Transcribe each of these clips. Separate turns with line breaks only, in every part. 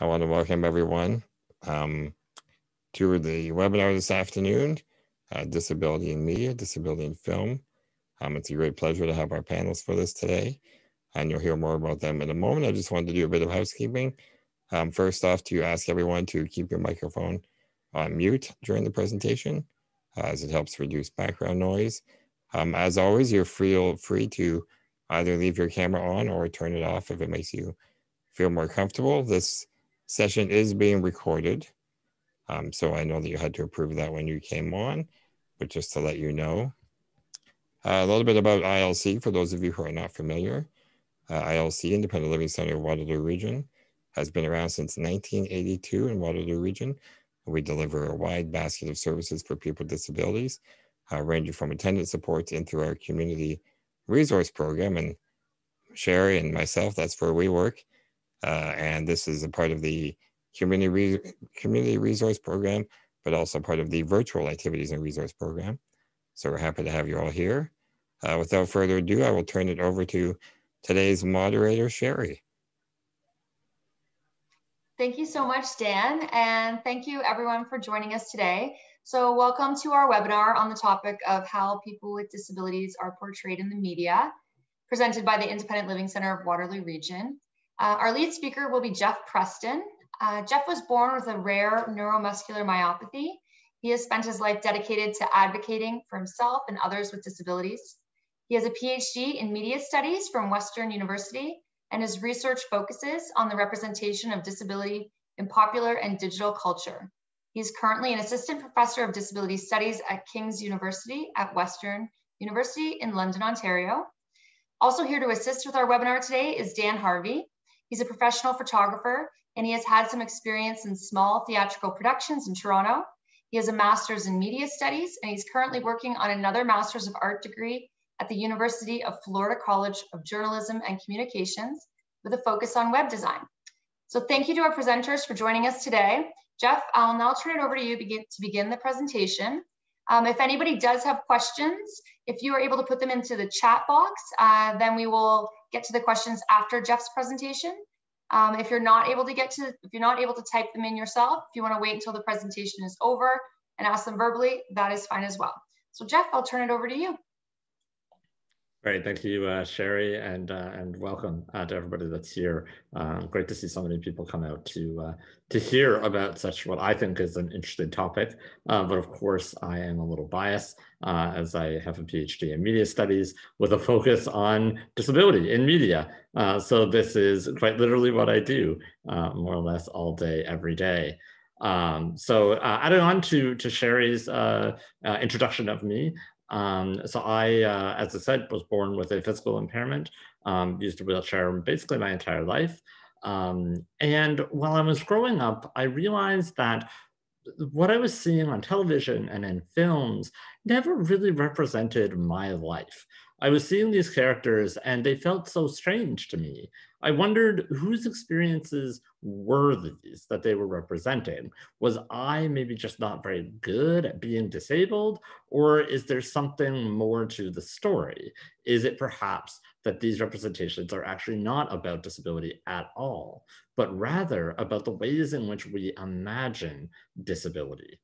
I want to welcome everyone um, to the webinar this afternoon, uh, Disability in Media, Disability in Film. Um, it's a great pleasure to have our panelists for this today, and you'll hear more about them in a moment. I just wanted to do a bit of housekeeping. Um, first off, to ask everyone to keep your microphone on mute during the presentation, uh, as it helps reduce background noise. Um, as always, you're free, free to either leave your camera on or turn it off if it makes you feel more comfortable. This session is being recorded. Um, so I know that you had to approve that when you came on, but just to let you know. Uh, a little bit about ILC for those of you who are not familiar. Uh, ILC, Independent Living Center of Waterloo Region, has been around since 1982 in Waterloo Region. We deliver a wide basket of services for people with disabilities, uh, ranging from attendance supports in through our community resource program. And Sherry and myself, that's where we work. Uh, and this is a part of the community, re community resource program, but also part of the virtual activities and resource program. So we're happy to have you all here. Uh, without further ado, I will turn it over to today's moderator, Sherry.
Thank you so much, Dan, and thank you everyone for joining us today. So welcome to our webinar on the topic of how people with disabilities are portrayed in the media, presented by the Independent Living Center of Waterloo Region. Uh, our lead speaker will be Jeff Preston. Uh, Jeff was born with a rare neuromuscular myopathy. He has spent his life dedicated to advocating for himself and others with disabilities. He has a PhD in media studies from Western University, and his research focuses on the representation of disability in popular and digital culture. He's currently an assistant professor of disability studies at King's University at Western University in London, Ontario. Also here to assist with our webinar today is Dan Harvey. He's a professional photographer and he has had some experience in small theatrical productions in Toronto. He has a master's in media studies and he's currently working on another master's of art degree at the University of Florida College of Journalism and Communications with a focus on web design. So thank you to our presenters for joining us today. Jeff, I'll now turn it over to you to begin the presentation. Um, if anybody does have questions, if you are able to put them into the chat box, uh, then we will get to the questions after Jeff's presentation. Um, if you're not able to get to, if you're not able to type them in yourself, if you want to wait until the presentation is over and ask them verbally, that is fine as well. So Jeff, I'll turn it over to you.
Great, thank you, uh, Sherry, and uh, and welcome uh, to everybody that's here. Um, great to see so many people come out to uh, to hear about such what I think is an interesting topic. Uh, but of course, I am a little biased uh, as I have a PhD in media studies with a focus on disability in media. so this is quite literally what I do, more or less all day, every day. Um, so uh, adding on to, to Sherry's uh, uh, introduction of me, um, so I, uh, as I said, was born with a physical impairment, um, used a wheelchair basically my entire life. Um, and while I was growing up, I realized that what I was seeing on television and in films never really represented my life. I was seeing these characters and they felt so strange to me. I wondered whose experiences were these that they were representing? Was I maybe just not very good at being disabled? Or is there something more to the story? Is it perhaps that these representations are actually not about disability at all, but rather about the ways in which we imagine disability?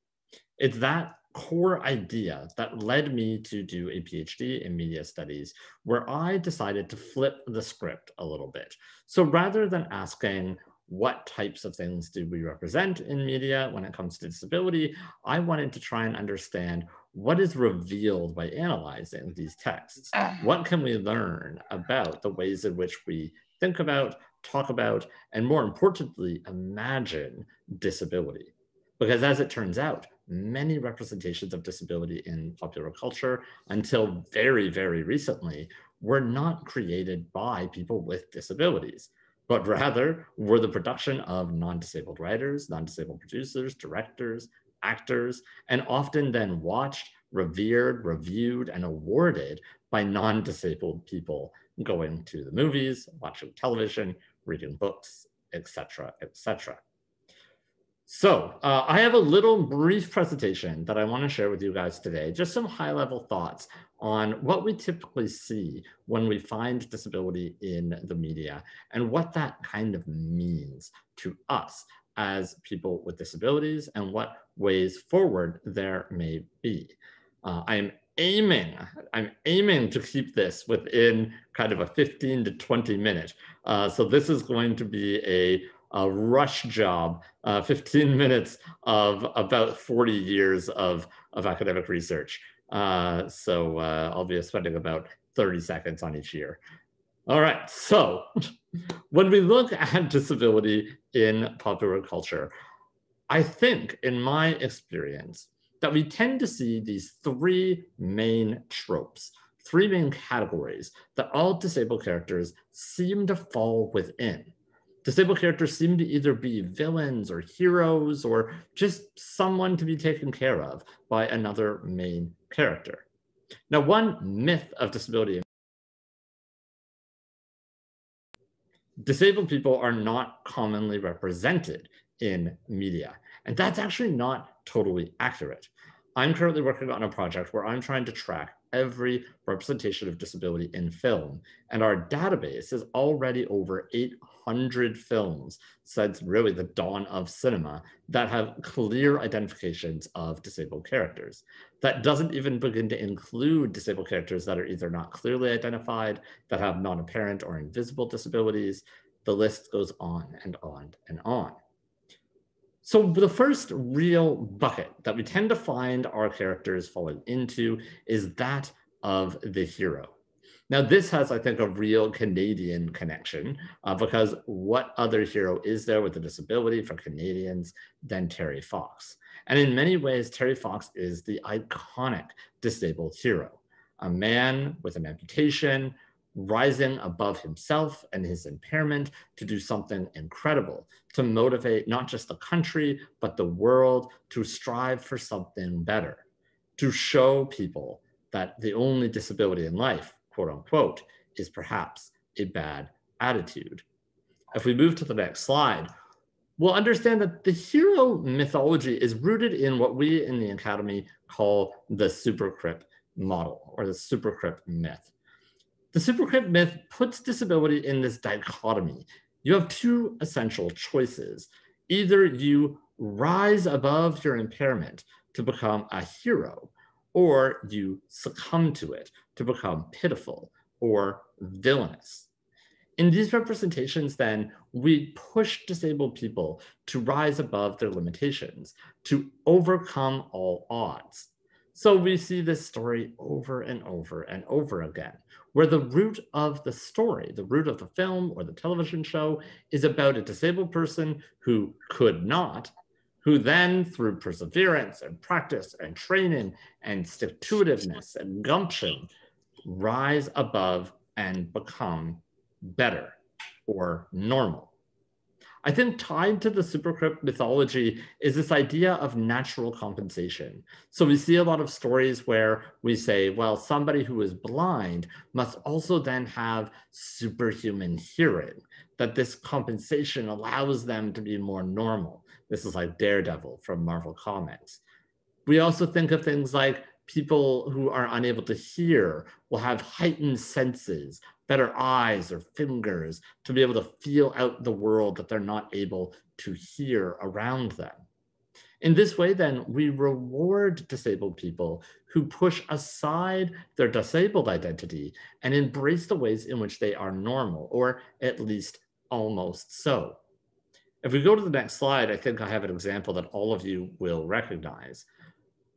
It's that core idea that led me to do a PhD in media studies, where I decided to flip the script a little bit. So rather than asking, what types of things do we represent in media when it comes to disability, I wanted to try and understand what is revealed by analyzing these texts. Ah. What can we learn about the ways in which we think about, talk about, and more importantly, imagine disability? Because as it turns out, many representations of disability in popular culture until very, very recently were not created by people with disabilities, but rather were the production of non-disabled writers, non-disabled producers, directors, actors, and often then watched, revered, reviewed, and awarded by non-disabled people going to the movies, watching television, reading books, etc., etc. So uh, I have a little brief presentation that I want to share with you guys today, just some high level thoughts on what we typically see when we find disability in the media and what that kind of means to us as people with disabilities and what ways forward there may be. Uh, I am aiming, I'm aiming to keep this within kind of a 15 to 20 minute. Uh, so this is going to be a a rush job, uh, 15 minutes of about 40 years of, of academic research. Uh, so uh, I'll be spending about 30 seconds on each year. All right, so when we look at disability in popular culture, I think in my experience that we tend to see these three main tropes, three main categories that all disabled characters seem to fall within disabled characters seem to either be villains or heroes or just someone to be taken care of by another main character. Now, one myth of disability disabled people are not commonly represented in media. And that's actually not totally accurate. I'm currently working on a project where I'm trying to track every representation of disability in film. And our database is already over 800 films since really the dawn of cinema that have clear identifications of disabled characters. That doesn't even begin to include disabled characters that are either not clearly identified, that have non-apparent or invisible disabilities. The list goes on and on and on. So the first real bucket that we tend to find our characters falling into is that of the hero. Now, this has, I think, a real Canadian connection uh, because what other hero is there with a disability for Canadians than Terry Fox? And in many ways, Terry Fox is the iconic disabled hero, a man with an amputation rising above himself and his impairment to do something incredible, to motivate not just the country, but the world to strive for something better, to show people that the only disability in life, quote unquote, is perhaps a bad attitude. If we move to the next slide, we'll understand that the hero mythology is rooted in what we in the Academy call the supercrip model or the supercrip myth. The supercrip myth puts disability in this dichotomy. You have two essential choices. Either you rise above your impairment to become a hero, or you succumb to it to become pitiful or villainous. In these representations, then, we push disabled people to rise above their limitations, to overcome all odds. So we see this story over and over and over again, where the root of the story, the root of the film or the television show, is about a disabled person who could not, who then, through perseverance and practice and training and stick to itiveness and gumption, rise above and become better or normal. I think tied to the supercrip mythology is this idea of natural compensation. So we see a lot of stories where we say, well, somebody who is blind must also then have superhuman hearing, that this compensation allows them to be more normal. This is like Daredevil from Marvel Comics. We also think of things like people who are unable to hear will have heightened senses better eyes or fingers to be able to feel out the world that they're not able to hear around them. In this way, then, we reward disabled people who push aside their disabled identity and embrace the ways in which they are normal, or at least almost so. If we go to the next slide, I think I have an example that all of you will recognize.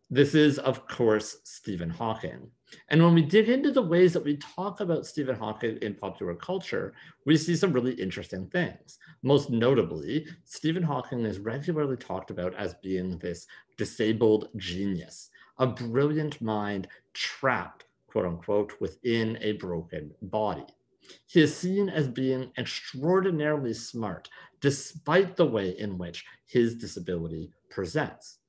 This is, of course, Stephen Hawking. And when we dig into the ways that we talk about Stephen Hawking in popular culture, we see some really interesting things. Most notably, Stephen Hawking is regularly talked about as being this disabled genius, a brilliant mind trapped, quote unquote, within a broken body. He is seen as being extraordinarily smart, despite the way in which his disability presents.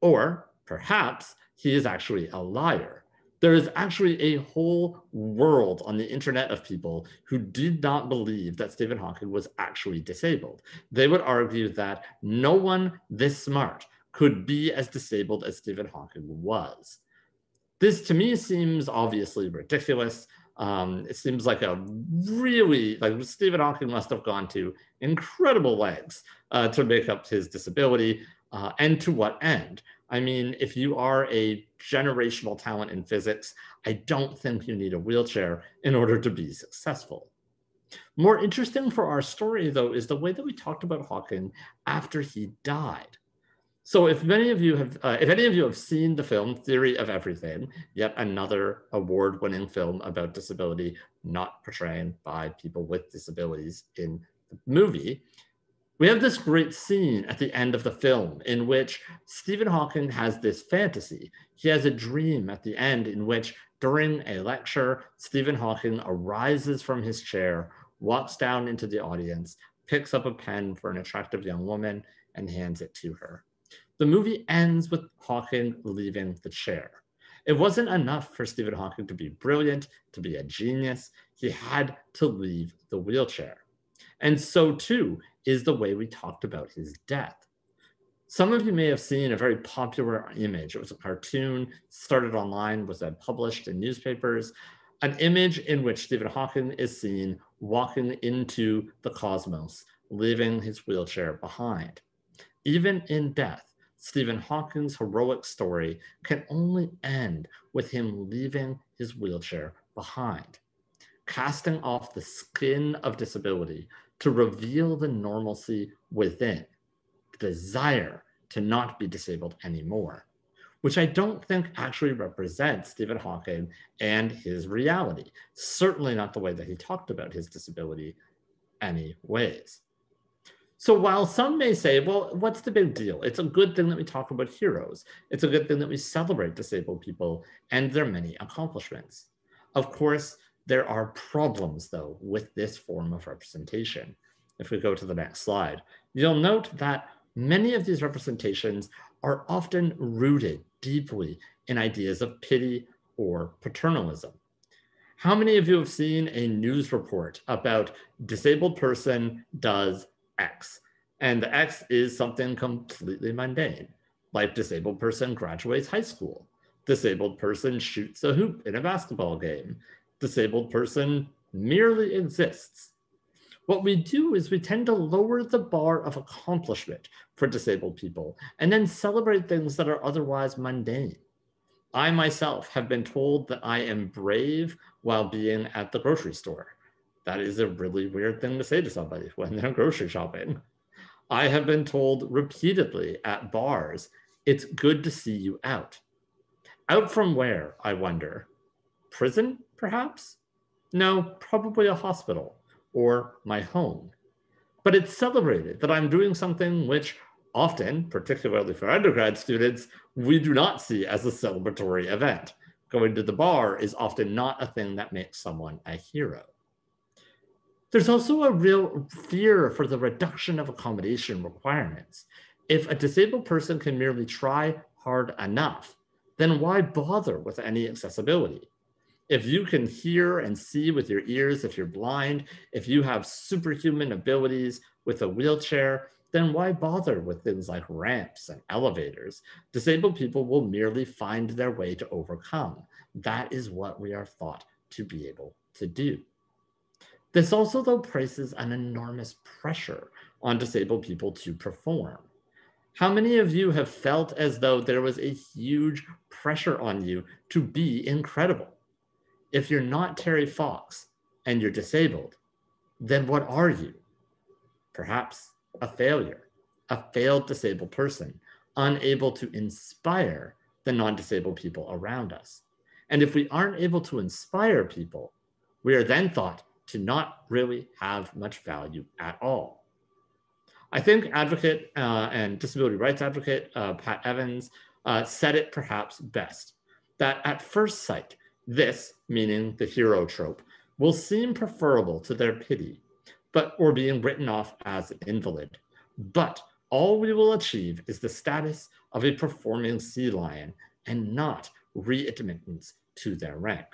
Or Perhaps he is actually a liar There is actually a whole world on the internet of people who did not believe that Stephen Hawking was actually disabled. They would argue that no one this smart could be as disabled as Stephen Hawking was. This to me seems obviously ridiculous. Um, it seems like a really, like Stephen Hawking must have gone to incredible lengths uh, to make up his disability uh, and to what end? I mean, if you are a generational talent in physics, I don't think you need a wheelchair in order to be successful. More interesting for our story, though, is the way that we talked about Hawking after he died. So if many of you have, uh, if any of you have seen the film Theory of Everything, yet another award-winning film about disability, not portraying by people with disabilities in the movie, we have this great scene at the end of the film in which Stephen Hawking has this fantasy. He has a dream at the end in which during a lecture, Stephen Hawking arises from his chair, walks down into the audience, picks up a pen for an attractive young woman and hands it to her. The movie ends with Hawking leaving the chair. It wasn't enough for Stephen Hawking to be brilliant, to be a genius. He had to leave the wheelchair. And so too is the way we talked about his death. Some of you may have seen a very popular image. It was a cartoon, started online, was then published in newspapers, an image in which Stephen Hawking is seen walking into the cosmos, leaving his wheelchair behind. Even in death, Stephen Hawking's heroic story can only end with him leaving his wheelchair behind, casting off the skin of disability to reveal the normalcy within, the desire to not be disabled anymore, which I don't think actually represents Stephen Hawking and his reality. Certainly not the way that he talked about his disability anyways. So while some may say, well, what's the big deal? It's a good thing that we talk about heroes. It's a good thing that we celebrate disabled people and their many accomplishments. Of course, there are problems though with this form of representation. If we go to the next slide, you'll note that many of these representations are often rooted deeply in ideas of pity or paternalism. How many of you have seen a news report about disabled person does X. And the X is something completely mundane, like disabled person graduates high school, disabled person shoots a hoop in a basketball game, disabled person merely exists. What we do is we tend to lower the bar of accomplishment for disabled people and then celebrate things that are otherwise mundane. I myself have been told that I am brave while being at the grocery store. That is a really weird thing to say to somebody when they're grocery shopping. I have been told repeatedly at bars, it's good to see you out. Out from where, I wonder? Prison, perhaps? No, probably a hospital or my home. But it's celebrated that I'm doing something which often, particularly for undergrad students, we do not see as a celebratory event. Going to the bar is often not a thing that makes someone a hero. There's also a real fear for the reduction of accommodation requirements. If a disabled person can merely try hard enough, then why bother with any accessibility? If you can hear and see with your ears, if you're blind, if you have superhuman abilities with a wheelchair, then why bother with things like ramps and elevators? Disabled people will merely find their way to overcome. That is what we are thought to be able to do. This also, though, places an enormous pressure on disabled people to perform. How many of you have felt as though there was a huge pressure on you to be incredible? If you're not Terry Fox and you're disabled, then what are you? Perhaps a failure, a failed disabled person, unable to inspire the non disabled people around us. And if we aren't able to inspire people, we are then thought to not really have much value at all. I think advocate uh, and disability rights advocate uh, Pat Evans uh, said it perhaps best, that at first sight, this, meaning the hero trope, will seem preferable to their pity, but or being written off as an invalid. But all we will achieve is the status of a performing sea lion and not readmittance to their rank.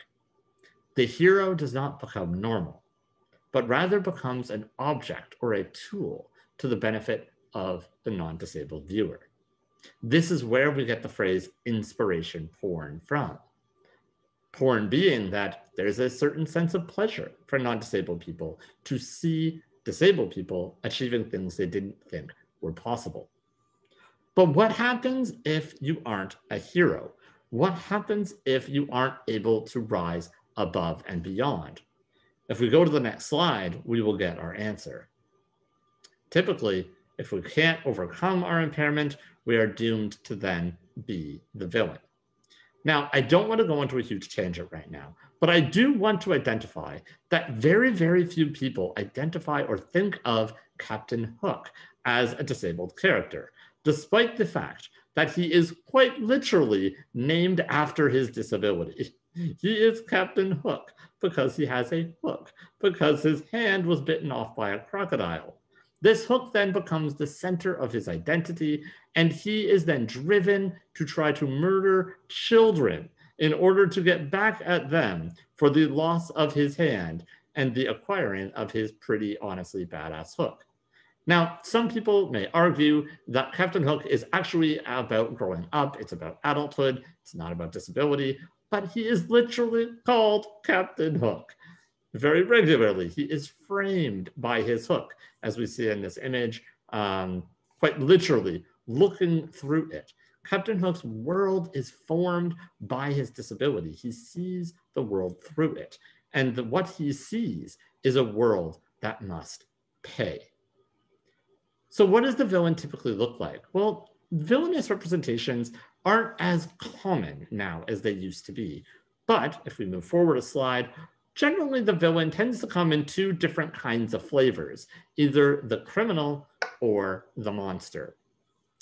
The hero does not become normal, but rather becomes an object or a tool to the benefit of the non-disabled viewer. This is where we get the phrase inspiration porn from. Porn being that there's a certain sense of pleasure for non-disabled people to see disabled people achieving things they didn't think were possible. But what happens if you aren't a hero? What happens if you aren't able to rise above and beyond? If we go to the next slide, we will get our answer. Typically, if we can't overcome our impairment, we are doomed to then be the villain. Now, I don't want to go into a huge tangent right now, but I do want to identify that very, very few people identify or think of Captain Hook as a disabled character, despite the fact that he is quite literally named after his disability. He is Captain Hook because he has a hook, because his hand was bitten off by a crocodile. This hook then becomes the center of his identity, and he is then driven to try to murder children in order to get back at them for the loss of his hand and the acquiring of his pretty honestly badass hook. Now, some people may argue that Captain Hook is actually about growing up, it's about adulthood, it's not about disability, but he is literally called Captain Hook. Very regularly, he is framed by his hook, as we see in this image, um, quite literally looking through it. Captain Hook's world is formed by his disability. He sees the world through it. And the, what he sees is a world that must pay. So what does the villain typically look like? Well, villainous representations aren't as common now as they used to be. But if we move forward a slide, generally the villain tends to come in two different kinds of flavors, either the criminal or the monster.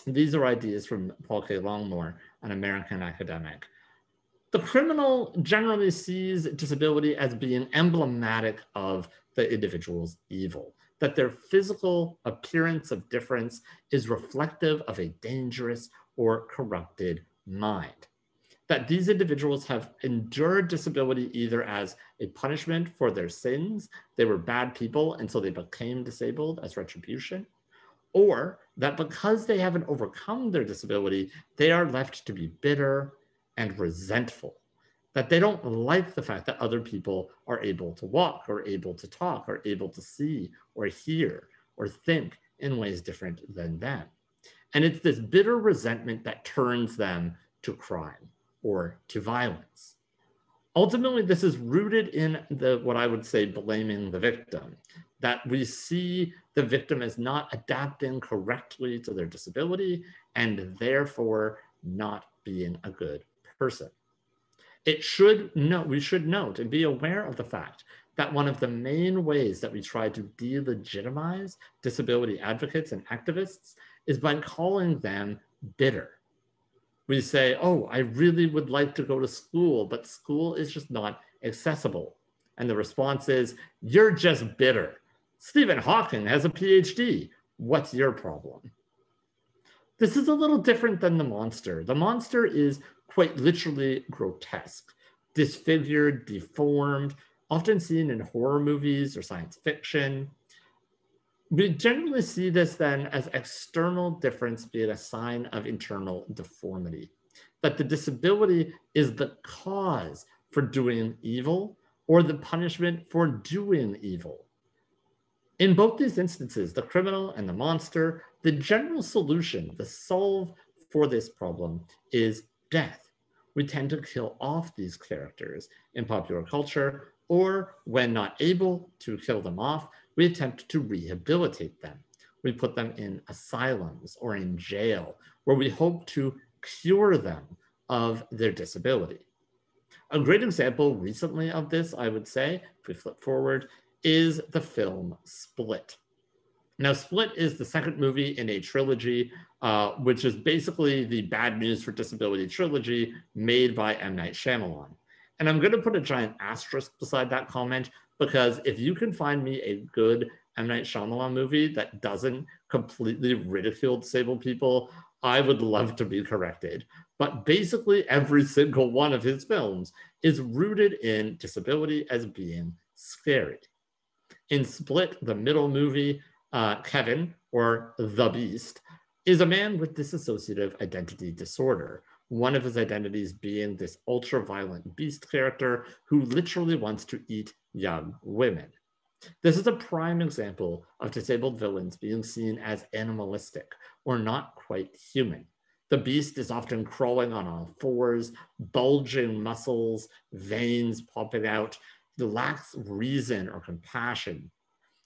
These are ideas from Paul K. Longmore, an American academic. The criminal generally sees disability as being emblematic of the individual's evil that their physical appearance of difference is reflective of a dangerous or corrupted mind. That these individuals have endured disability either as a punishment for their sins, they were bad people and so they became disabled as retribution, or that because they haven't overcome their disability, they are left to be bitter and resentful that they don't like the fact that other people are able to walk or able to talk or able to see or hear or think in ways different than them. And it's this bitter resentment that turns them to crime or to violence. Ultimately, this is rooted in the what I would say blaming the victim, that we see the victim as not adapting correctly to their disability and therefore not being a good person it should know, we should note and be aware of the fact that one of the main ways that we try to delegitimize disability advocates and activists is by calling them bitter. We say, oh, I really would like to go to school, but school is just not accessible. And the response is, you're just bitter. Stephen Hawking has a PhD. What's your problem? This is a little different than the monster. The monster is quite literally grotesque, disfigured, deformed, often seen in horror movies or science fiction. We generally see this then as external difference being a sign of internal deformity, that the disability is the cause for doing evil or the punishment for doing evil. In both these instances, the criminal and the monster, the general solution, the solve for this problem is death we tend to kill off these characters in popular culture, or when not able to kill them off, we attempt to rehabilitate them. We put them in asylums or in jail, where we hope to cure them of their disability. A great example recently of this, I would say, if we flip forward, is the film Split. Now, Split is the second movie in a trilogy, uh, which is basically the Bad News for Disability trilogy made by M. Night Shyamalan. And I'm going to put a giant asterisk beside that comment because if you can find me a good M. Night Shyamalan movie that doesn't completely ridicule disabled people, I would love to be corrected. But basically, every single one of his films is rooted in disability as being scary. In Split, the middle movie, uh, Kevin, or the Beast, is a man with dissociative identity disorder. One of his identities being this ultra violent beast character who literally wants to eat young women. This is a prime example of disabled villains being seen as animalistic or not quite human. The beast is often crawling on all fours, bulging muscles, veins popping out. He lacks reason or compassion.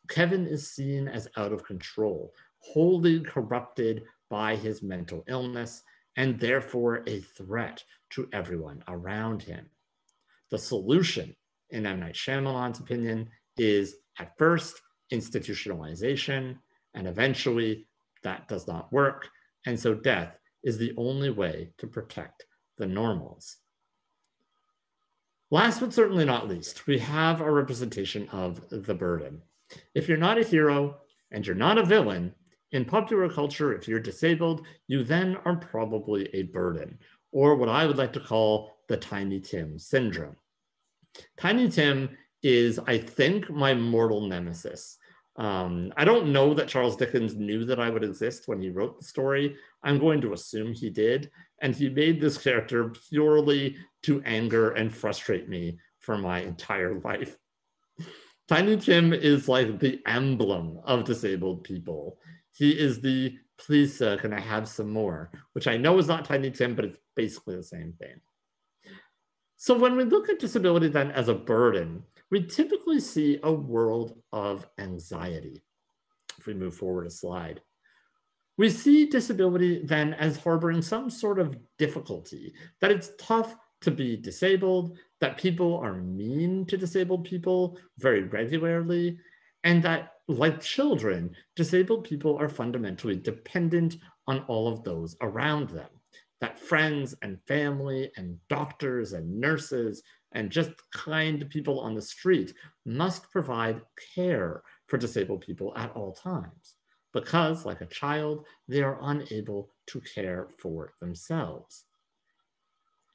Kevin is seen as out of control, wholly corrupted by his mental illness, and therefore a threat to everyone around him. The solution, in M. Night Shyamalan's opinion, is at first institutionalization, and eventually that does not work. And so death is the only way to protect the normals. Last but certainly not least, we have a representation of the burden. If you're not a hero and you're not a villain, in popular culture, if you're disabled, you then are probably a burden, or what I would like to call the Tiny Tim syndrome. Tiny Tim is, I think, my mortal nemesis. Um, I don't know that Charles Dickens knew that I would exist when he wrote the story. I'm going to assume he did. And he made this character purely to anger and frustrate me for my entire life. Tiny Tim is like the emblem of disabled people. He is the please, uh, can I have some more? Which I know is not Tiny Tim, but it's basically the same thing. So when we look at disability then as a burden, we typically see a world of anxiety. If we move forward a slide, we see disability then as harboring some sort of difficulty, that it's tough to be disabled, that people are mean to disabled people very regularly, and that like children, disabled people are fundamentally dependent on all of those around them. That friends and family and doctors and nurses and just kind people on the street must provide care for disabled people at all times because, like a child, they are unable to care for themselves.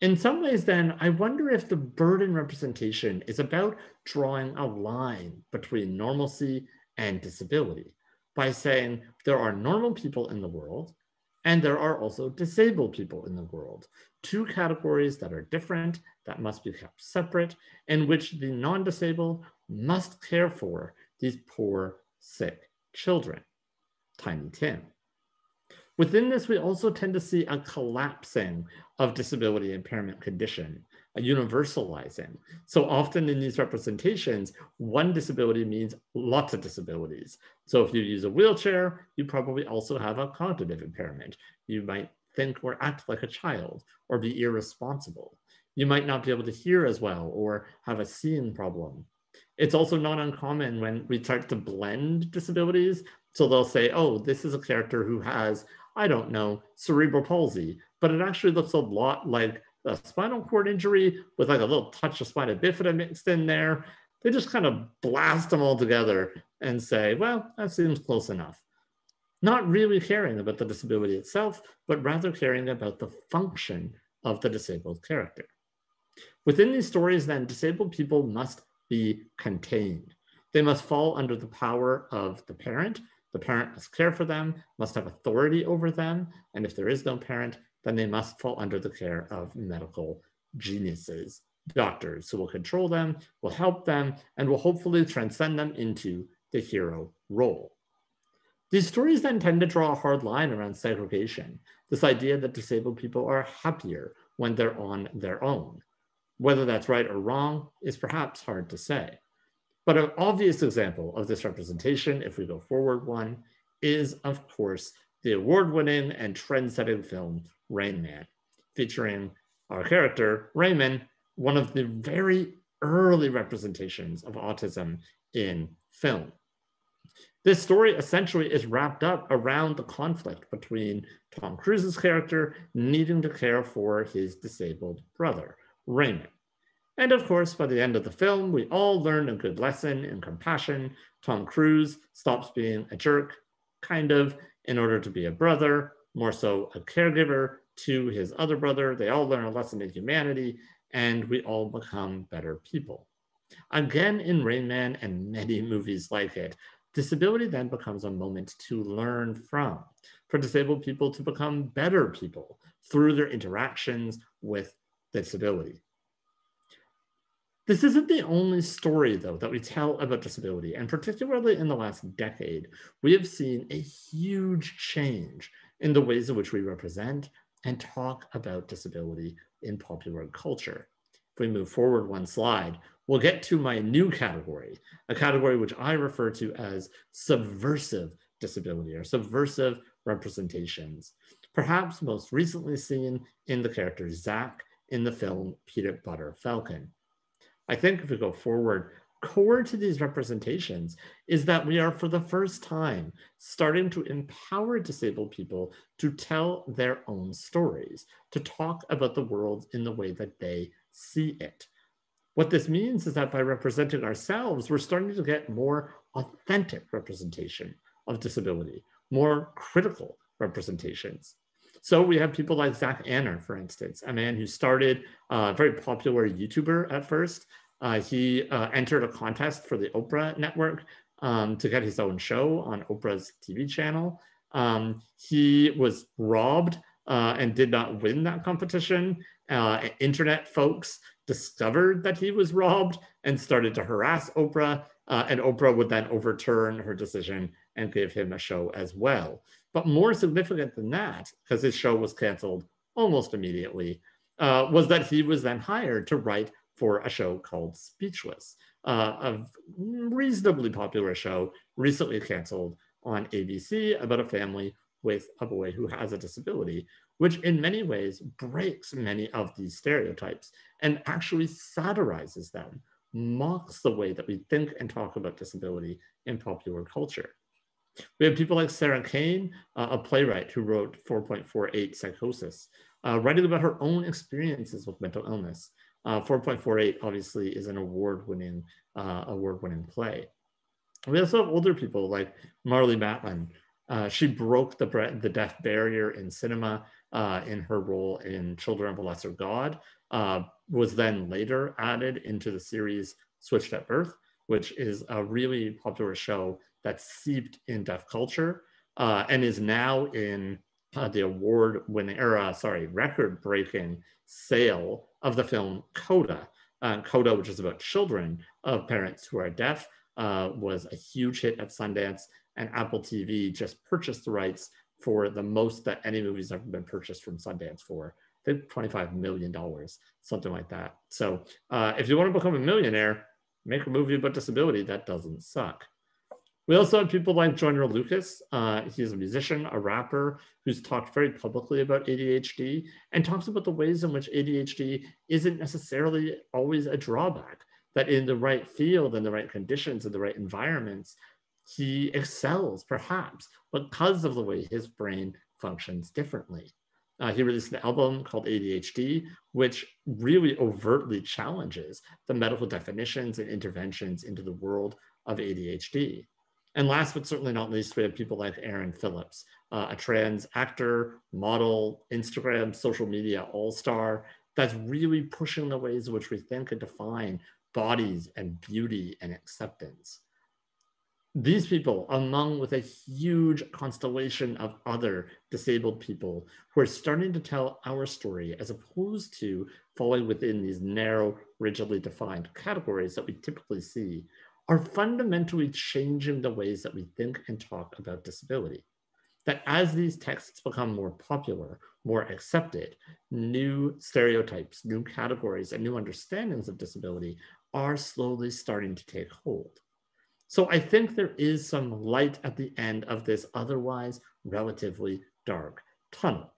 In some ways, then, I wonder if the burden representation is about drawing a line between normalcy and disability by saying there are normal people in the world and there are also disabled people in the world, two categories that are different, that must be kept separate, in which the non-disabled must care for these poor, sick children. Tiny Tim. Within this, we also tend to see a collapsing of disability impairment condition, universalizing. So often in these representations, one disability means lots of disabilities. So if you use a wheelchair, you probably also have a cognitive impairment. You might think or act like a child or be irresponsible. You might not be able to hear as well or have a seeing problem. It's also not uncommon when we start to blend disabilities. So they'll say, oh, this is a character who has I don't know, cerebral palsy, but it actually looks a lot like a spinal cord injury with like a little touch of spina bifida mixed in there. They just kind of blast them all together and say, well, that seems close enough. Not really caring about the disability itself, but rather caring about the function of the disabled character. Within these stories, then, disabled people must be contained. They must fall under the power of the parent the parent must care for them, must have authority over them, and if there is no parent, then they must fall under the care of medical geniuses, doctors who will control them, will help them, and will hopefully transcend them into the hero role. These stories then tend to draw a hard line around segregation, this idea that disabled people are happier when they're on their own. Whether that's right or wrong is perhaps hard to say. But an obvious example of this representation, if we go forward one, is of course the award-winning and trend-setting film Rain Man, featuring our character Raymond, one of the very early representations of autism in film. This story essentially is wrapped up around the conflict between Tom Cruise's character needing to care for his disabled brother, Raymond. And of course, by the end of the film, we all learn a good lesson in compassion. Tom Cruise stops being a jerk, kind of, in order to be a brother, more so a caregiver to his other brother. They all learn a lesson in humanity, and we all become better people. Again, in Rain Man and many movies like it, disability then becomes a moment to learn from, for disabled people to become better people through their interactions with disability. This isn't the only story, though, that we tell about disability, and particularly in the last decade, we have seen a huge change in the ways in which we represent and talk about disability in popular culture. If we move forward one slide, we'll get to my new category, a category which I refer to as subversive disability or subversive representations, perhaps most recently seen in the character Zach in the film Peanut Butter Falcon. I think if we go forward, core to these representations is that we are for the first time starting to empower disabled people to tell their own stories, to talk about the world in the way that they see it. What this means is that by representing ourselves, we're starting to get more authentic representation of disability, more critical representations. So we have people like Zach Anner, for instance, a man who started a very popular YouTuber at first. Uh, he uh, entered a contest for the Oprah network um, to get his own show on Oprah's TV channel. Um, he was robbed uh, and did not win that competition. Uh, internet folks discovered that he was robbed and started to harass Oprah, uh, and Oprah would then overturn her decision and give him a show as well. But more significant than that, because his show was canceled almost immediately, uh, was that he was then hired to write for a show called Speechless, uh, a reasonably popular show recently canceled on ABC about a family with a boy who has a disability, which in many ways breaks many of these stereotypes and actually satirizes them, mocks the way that we think and talk about disability in popular culture. We have people like Sarah Kane, uh, a playwright who wrote 4.48 Psychosis, uh, writing about her own experiences with mental illness. Uh, 4.48 obviously is an award-winning uh, award-winning play. We also have older people like Marlee Matlin. Uh, she broke the, the deaf barrier in cinema uh, in her role in Children of a Lesser God, was then later added into the series Switched at Birth, which is a really popular show that's seeped in deaf culture uh, and is now in uh, the award winning, or uh, sorry, record breaking sale of the film Coda. Uh, Coda, which is about children of parents who are deaf, uh, was a huge hit at Sundance, and Apple TV just purchased the rights for the most that any movie's ever been purchased from Sundance for. I think $25 million, something like that. So if you want to become a millionaire, make a movie about disability that doesn't suck. We also have people like Joyner Lucas. Uh, he's a musician, a rapper who's talked very publicly about ADHD and talks about the ways in which ADHD isn't necessarily always a drawback, that in the right field and the right conditions and the right environments, he excels perhaps because of the way his brain functions differently. Uh, he released an album called ADHD, which really overtly challenges the medical definitions and interventions into the world of ADHD. And last but certainly not least, we have people like Aaron Phillips, uh, a trans actor, model, Instagram, social media all-star that's really pushing the ways in which we think and define bodies and beauty and acceptance. These people, among with a huge constellation of other disabled people who are starting to tell our story as opposed to falling within these narrow, rigidly defined categories that we typically see, are fundamentally changing the ways that we think and talk about disability. That as these texts become more popular, more accepted, new stereotypes, new categories, and new understandings of disability are slowly starting to take hold. So I think there is some light at the end of this otherwise relatively dark tunnel.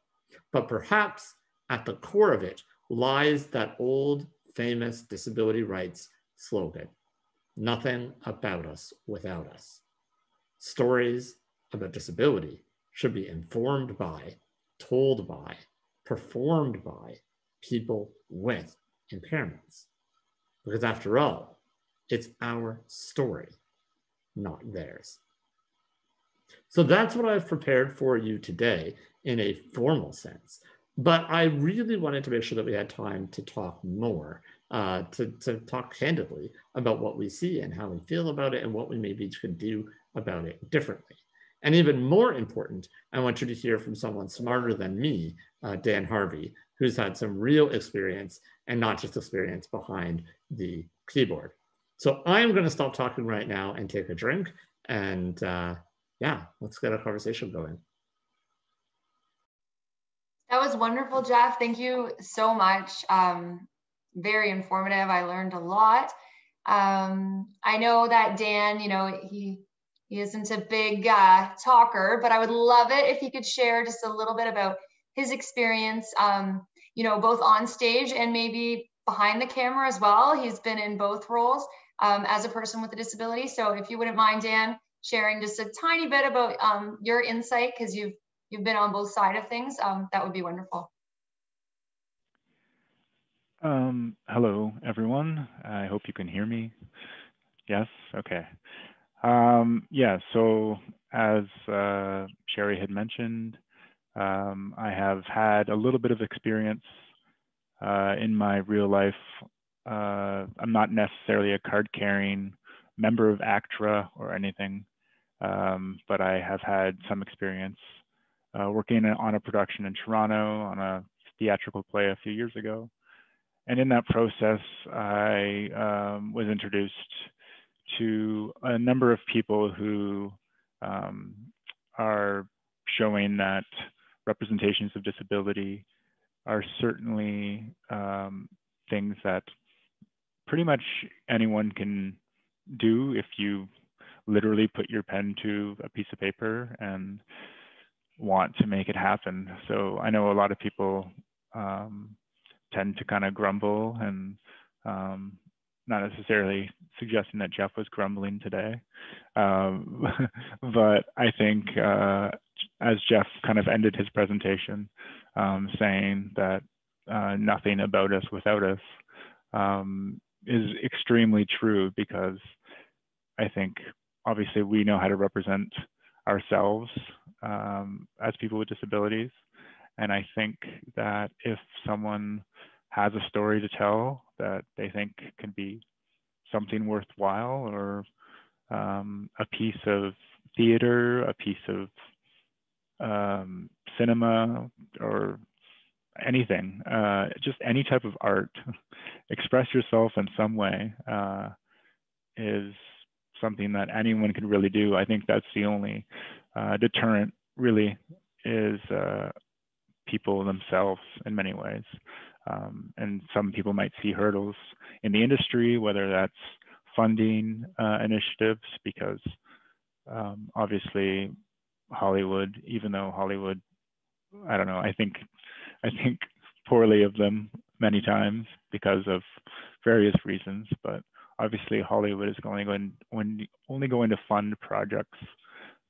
But perhaps at the core of it lies that old famous disability rights slogan, nothing about us without us. Stories about disability should be informed by, told by, performed by people with impairments. because after all, it's our story, not theirs. So that's what I've prepared for you today in a formal sense. But I really wanted to make sure that we had time to talk more, uh, to, to talk candidly about what we see and how we feel about it and what we maybe could do about it differently. And even more important, I want you to hear from someone smarter than me, uh, Dan Harvey, who's had some real experience and not just experience behind the keyboard. So I'm going to stop talking right now and take a drink. And uh, yeah, let's get a conversation going.
That was wonderful, Jeff. Thank you so much. Um, very informative. I learned a lot. Um, I know that Dan, you know, he he isn't a big uh, talker, but I would love it if he could share just a little bit about his experience, um, you know, both on stage and maybe behind the camera as well. He's been in both roles um, as a person with a disability. So if you wouldn't mind, Dan, sharing just a tiny bit about um, your insight, because you've you've been on both sides of things, um, that would be wonderful.
Um, hello, everyone. I hope you can hear me. Yes, okay. Um, yeah, so as uh, Sherry had mentioned, um, I have had a little bit of experience uh, in my real life. Uh, I'm not necessarily a card carrying member of ACTRA or anything, um, but I have had some experience uh, working on a production in Toronto on a theatrical play a few years ago. And in that process, I um, was introduced to a number of people who um, are showing that representations of disability are certainly um, things that pretty much anyone can do if you literally put your pen to a piece of paper and want to make it happen. So I know a lot of people um, tend to kind of grumble and um, not necessarily suggesting that Jeff was grumbling today, um, but I think uh, as Jeff kind of ended his presentation, um, saying that uh, nothing about us without us um, is extremely true because I think obviously we know how to represent ourselves um, as people with disabilities. And I think that if someone has a story to tell that they think can be something worthwhile or um, a piece of theater, a piece of um, cinema, or anything, uh, just any type of art, express yourself in some way uh, is something that anyone can really do. I think that's the only uh, deterrent, really, is uh, people themselves in many ways. Um, and some people might see hurdles in the industry, whether that's funding uh, initiatives, because um, obviously Hollywood, even though Hollywood, I don't know, I think, I think poorly of them many times because of various reasons, but obviously Hollywood is only going, when, only going to fund projects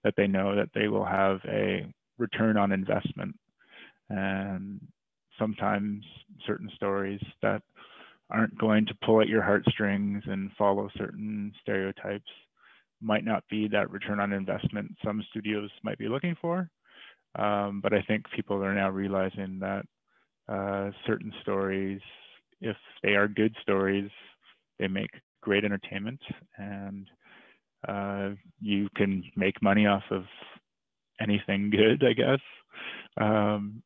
that they know that they will have a return on investment. And sometimes certain stories that aren't going to pull at your heartstrings and follow certain stereotypes might not be that return on investment some studios might be looking for. Um, but I think people are now realizing that uh, certain stories, if they are good stories, they make great entertainment and uh, you can make money off of anything good, I guess. Um,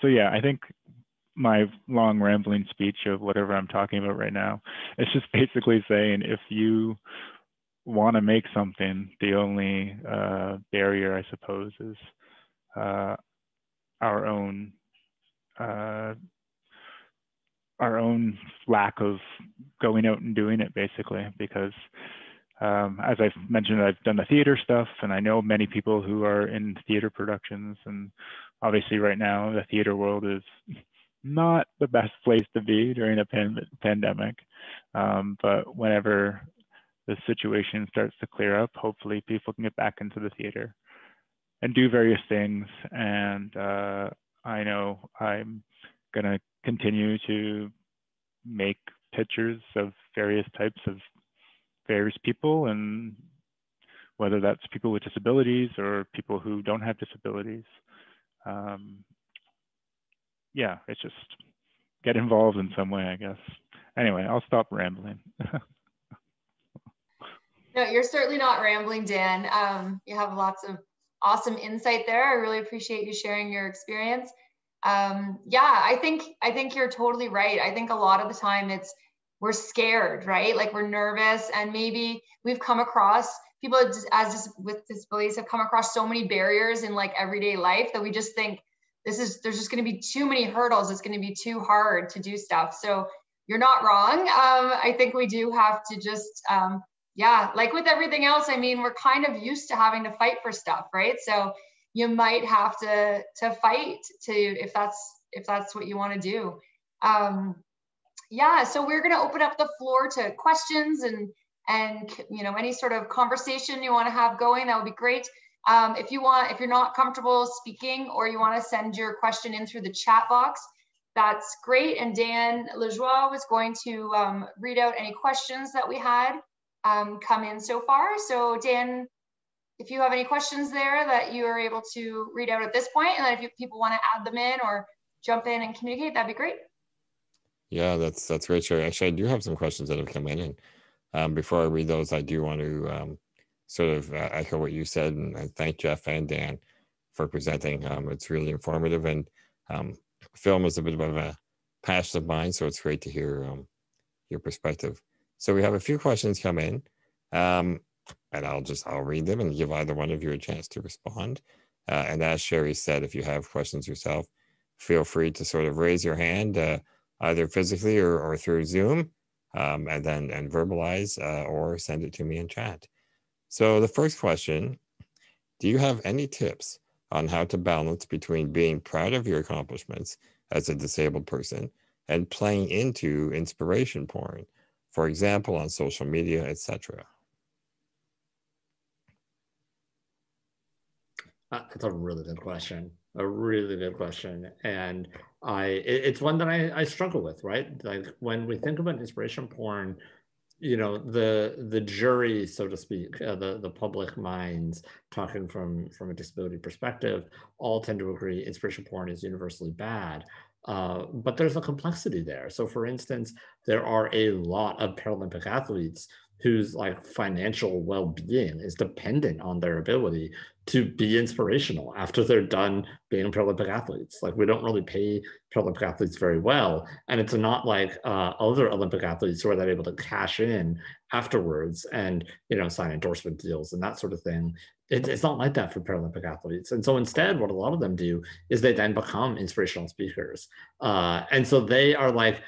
so yeah, I think my long rambling speech of whatever I'm talking about right now, it's just basically saying if you want to make something, the only uh, barrier, I suppose, is uh, our own uh, our own lack of going out and doing it, basically, because um, as I've mentioned, I've done the theater stuff, and I know many people who are in theater productions, and obviously right now the theater world is not the best place to be during a pan pandemic. Um, but whenever the situation starts to clear up, hopefully people can get back into the theater and do various things. And uh, I know I'm gonna continue to make pictures of various types of various people and whether that's people with disabilities or people who don't have disabilities. Um, yeah, it's just get involved in some way, I guess. Anyway, I'll stop rambling.
no, you're certainly not rambling, Dan. Um, you have lots of awesome insight there. I really appreciate you sharing your experience. Um, yeah, I think I think you're totally right. I think a lot of the time it's we're scared, right? Like we're nervous, and maybe we've come across people as with disabilities have come across so many barriers in like everyday life that we just think this is there's just going to be too many hurdles. It's going to be too hard to do stuff. So you're not wrong. Um, I think we do have to just um, yeah, like with everything else. I mean, we're kind of used to having to fight for stuff, right? So you might have to to fight to if that's if that's what you want to do. Um, yeah, so we're going to open up the floor to questions and and you know any sort of conversation you want to have going. That would be great. Um, if you want, if you're not comfortable speaking or you want to send your question in through the chat box, that's great. And Dan Lejoie was going to um, read out any questions that we had um, come in so far. So Dan, if you have any questions there that you are able to read out at this point, and then if you, people want to add them in or jump in and communicate, that'd be great.
Yeah, that's that's great, Sherry. Actually, I do have some questions that have come in, and um, before I read those, I do want to um, sort of uh, echo what you said, and, thank Jeff and Dan for presenting. Um, it's really informative, and um, film is a bit of a passion of mine, so it's great to hear um, your perspective. So we have a few questions come in. Um, and I'll just I'll read them and give either one of you a chance to respond. Uh, and as Sherry said, if you have questions yourself, feel free to sort of raise your hand uh, either physically or, or through Zoom, um, and then and verbalize uh, or send it to me in chat. So the first question: Do you have any tips on how to balance between being proud of your accomplishments as a disabled person and playing into inspiration porn, for example, on social media, etc.?
Uh, that's a really good question. A really good question, and I it, it's one that I, I struggle with. Right, like when we think about inspiration porn, you know the the jury, so to speak, uh, the the public minds talking from from a disability perspective, all tend to agree inspiration porn is universally bad. Uh, but there's a complexity there. So, for instance, there are a lot of Paralympic athletes whose like financial well-being is dependent on their ability to be inspirational after they're done being Paralympic athletes. Like we don't really pay Paralympic athletes very well, and it's not like uh, other Olympic athletes who are then able to cash in afterwards and you know sign endorsement deals and that sort of thing. It, it's not like that for Paralympic athletes, and so instead, what a lot of them do is they then become inspirational speakers, uh, and so they are like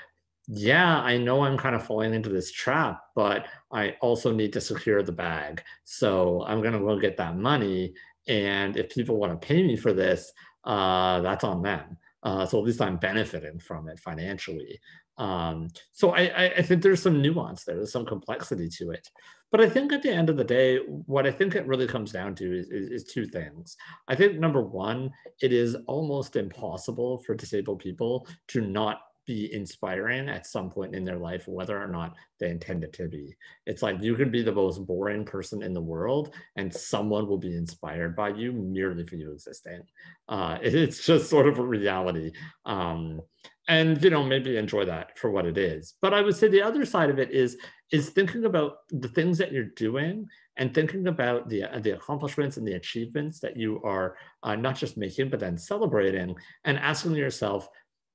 yeah, I know I'm kind of falling into this trap, but I also need to secure the bag. So I'm going to go get that money. And if people want to pay me for this, uh, that's on them. Uh, so at least I'm benefiting from it financially. Um, so I, I, think there's some nuance there, there's some complexity to it. But I think at the end of the day, what I think it really comes down to is, is, is two things. I think number one, it is almost impossible for disabled people to not be inspiring at some point in their life, whether or not they intend it to be. It's like you can be the most boring person in the world and someone will be inspired by you merely for you existing. Uh, it's just sort of a reality. Um, and you know maybe enjoy that for what it is but i would say the other side of it is is thinking about the things that you're doing and thinking about the the accomplishments and the achievements that you are uh, not just making but then celebrating and asking yourself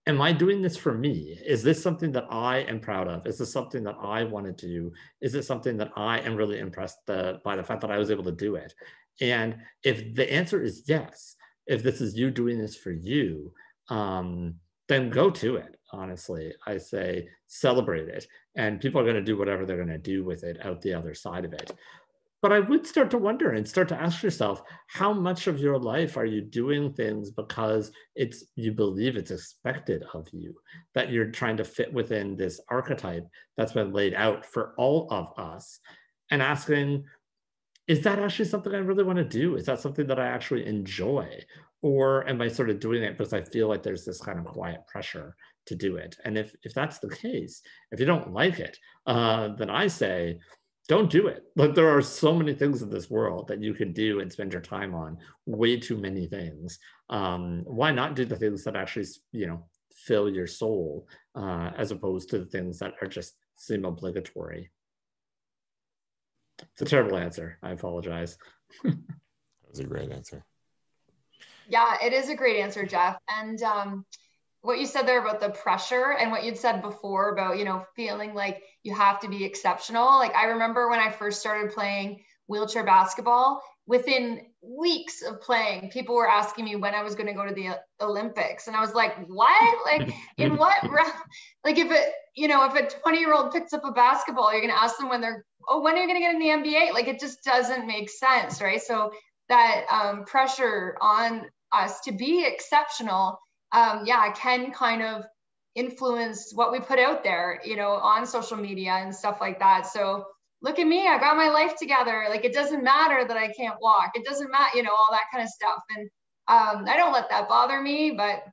am I doing this for me? Is this something that I am proud of? Is this something that I wanted to do? Is it something that I am really impressed uh, by the fact that I was able to do it? And if the answer is yes, if this is you doing this for you, um, then go to it. Honestly, I say celebrate it, and people are going to do whatever they're going to do with it out the other side of it. But I would start to wonder and start to ask yourself, how much of your life are you doing things because it's you believe it's expected of you, that you're trying to fit within this archetype that's been laid out for all of us, and asking, is that actually something I really want to do? Is that something that I actually enjoy? Or am I sort of doing it because I feel like there's this kind of quiet pressure to do it? And if, if that's the case, if you don't like it, uh, then I say, don't do it. Like there are so many things in this world that you can do and spend your time on, way too many things. Um, why not do the things that actually, you know, fill your soul uh, as opposed to the things that are just seem obligatory? It's a terrible answer. I apologize.
that was a great answer.
Yeah, it is a great answer, Jeff. And um, what you said there about the pressure and what you'd said before about, you know, feeling like you have to be exceptional. Like I remember when I first started playing wheelchair basketball, within weeks of playing, people were asking me when I was going to go to the Olympics. And I was like, what? Like, in what? like, if it, you know, if a 20 year old picks up a basketball, you're going to ask them when they're, oh, when are you going to get in the NBA? Like, it just doesn't make sense. Right. So, that um, pressure on us to be exceptional, um, yeah, I can kind of influence what we put out there, you know, on social media and stuff like that. So, look at me, I got my life together. Like it doesn't matter that I can't walk. It doesn't matter, you know, all that kind of stuff. And um, I don't let that bother me, but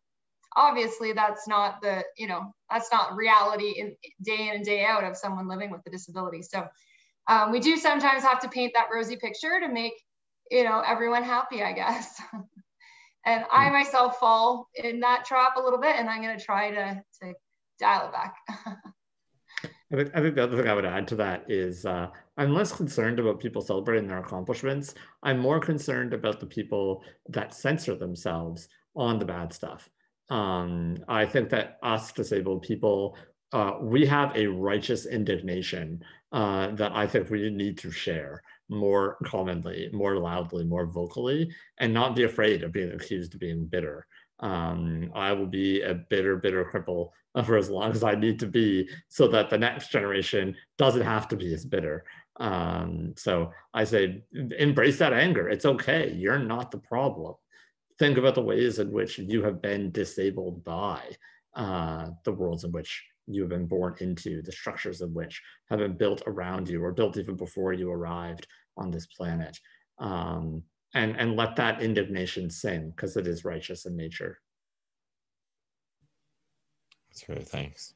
obviously that's not the, you know, that's not reality in day in and day out of someone living with a disability. So um, we do sometimes have to paint that rosy picture to make, you know, everyone happy, I guess. and I hmm. myself fall in that trap a little bit and I'm going to try to, to dial it back.
I think, I think the other thing I would add to that is uh, I'm less concerned about people celebrating their accomplishments. I'm more concerned about the people that censor themselves on the bad stuff. Um, I think that us disabled people, uh, we have a righteous indignation uh, that I think we need to share more commonly, more loudly, more vocally, and not be afraid of being accused of being bitter. Um, I will be a bitter, bitter cripple for as long as I need to be so that the next generation doesn't have to be as bitter. Um, so I say, embrace that anger. It's okay. You're not the problem. Think about the ways in which you have been disabled by uh, the worlds in which you have been born into, the structures of which have been built around you or built even before you arrived on this planet. Um, and, and let that indignation sing because it is righteous in nature.
That's great. Thanks.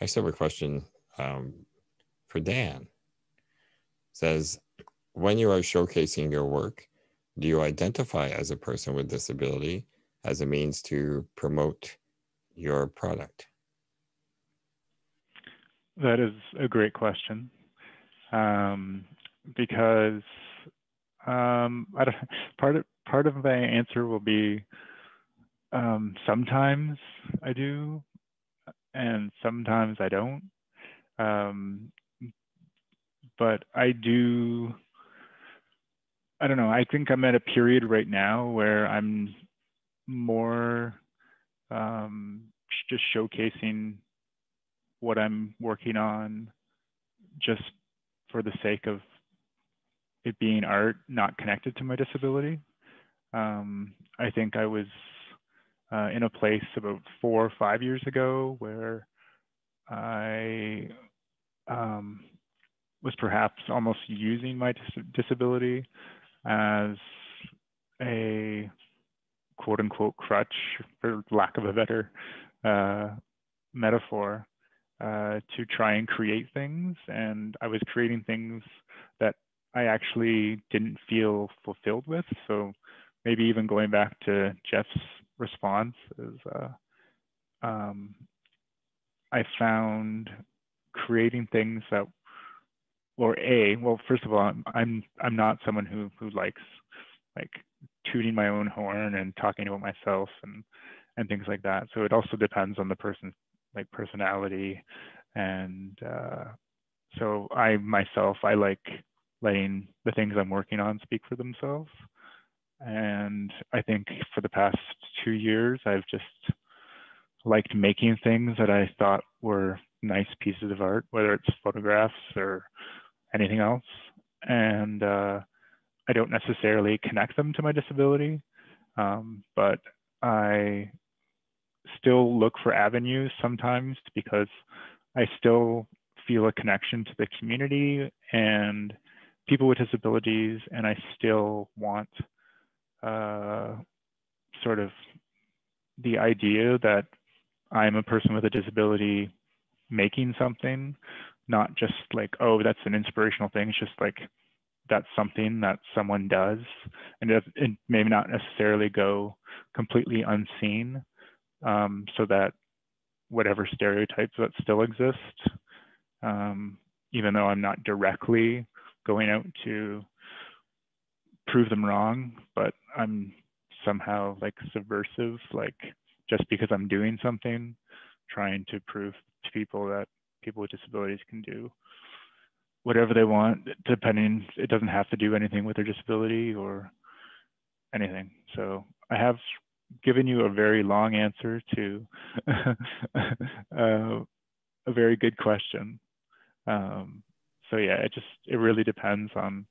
I still have a question um, for Dan. It says, when you are showcasing your work, do you identify as a person with disability as a means to promote your product?
That is a great question um, because um, part of part of my answer will be um, sometimes I do, and sometimes I don't. Um, but I do. I don't know. I think I'm at a period right now where I'm more um, just showcasing what I'm working on just for the sake of it being art not connected to my disability. Um, I think I was uh, in a place about four or five years ago where I um, was perhaps almost using my dis disability as a quote unquote crutch, for lack of a better uh, metaphor, uh, to try and create things. And I was creating things that I actually didn't feel fulfilled with. So maybe even going back to Jeff's response is uh, um, I found creating things that, or a well, first of all, I'm I'm, I'm not someone who who likes like tooting my own horn and talking about myself and and things like that. So it also depends on the person's like personality and uh, so I myself I like letting the things I'm working on speak for themselves. And I think for the past two years, I've just liked making things that I thought were nice pieces of art, whether it's photographs or anything else. And uh, I don't necessarily connect them to my disability, um, but I still look for avenues sometimes because I still feel a connection to the community and people with disabilities, and I still want uh, sort of the idea that I'm a person with a disability making something, not just like, oh, that's an inspirational thing. It's just like that's something that someone does, and it, it may not necessarily go completely unseen, um, so that whatever stereotypes that still exist, um, even though I'm not directly going out to prove them wrong, but I'm somehow like subversive, like just because I'm doing something, trying to prove to people that people with disabilities can do whatever they want, depending, it doesn't have to do anything with their disability or anything. So I have given you a very long answer to uh, a very good question. Um, so yeah, it just, it really depends on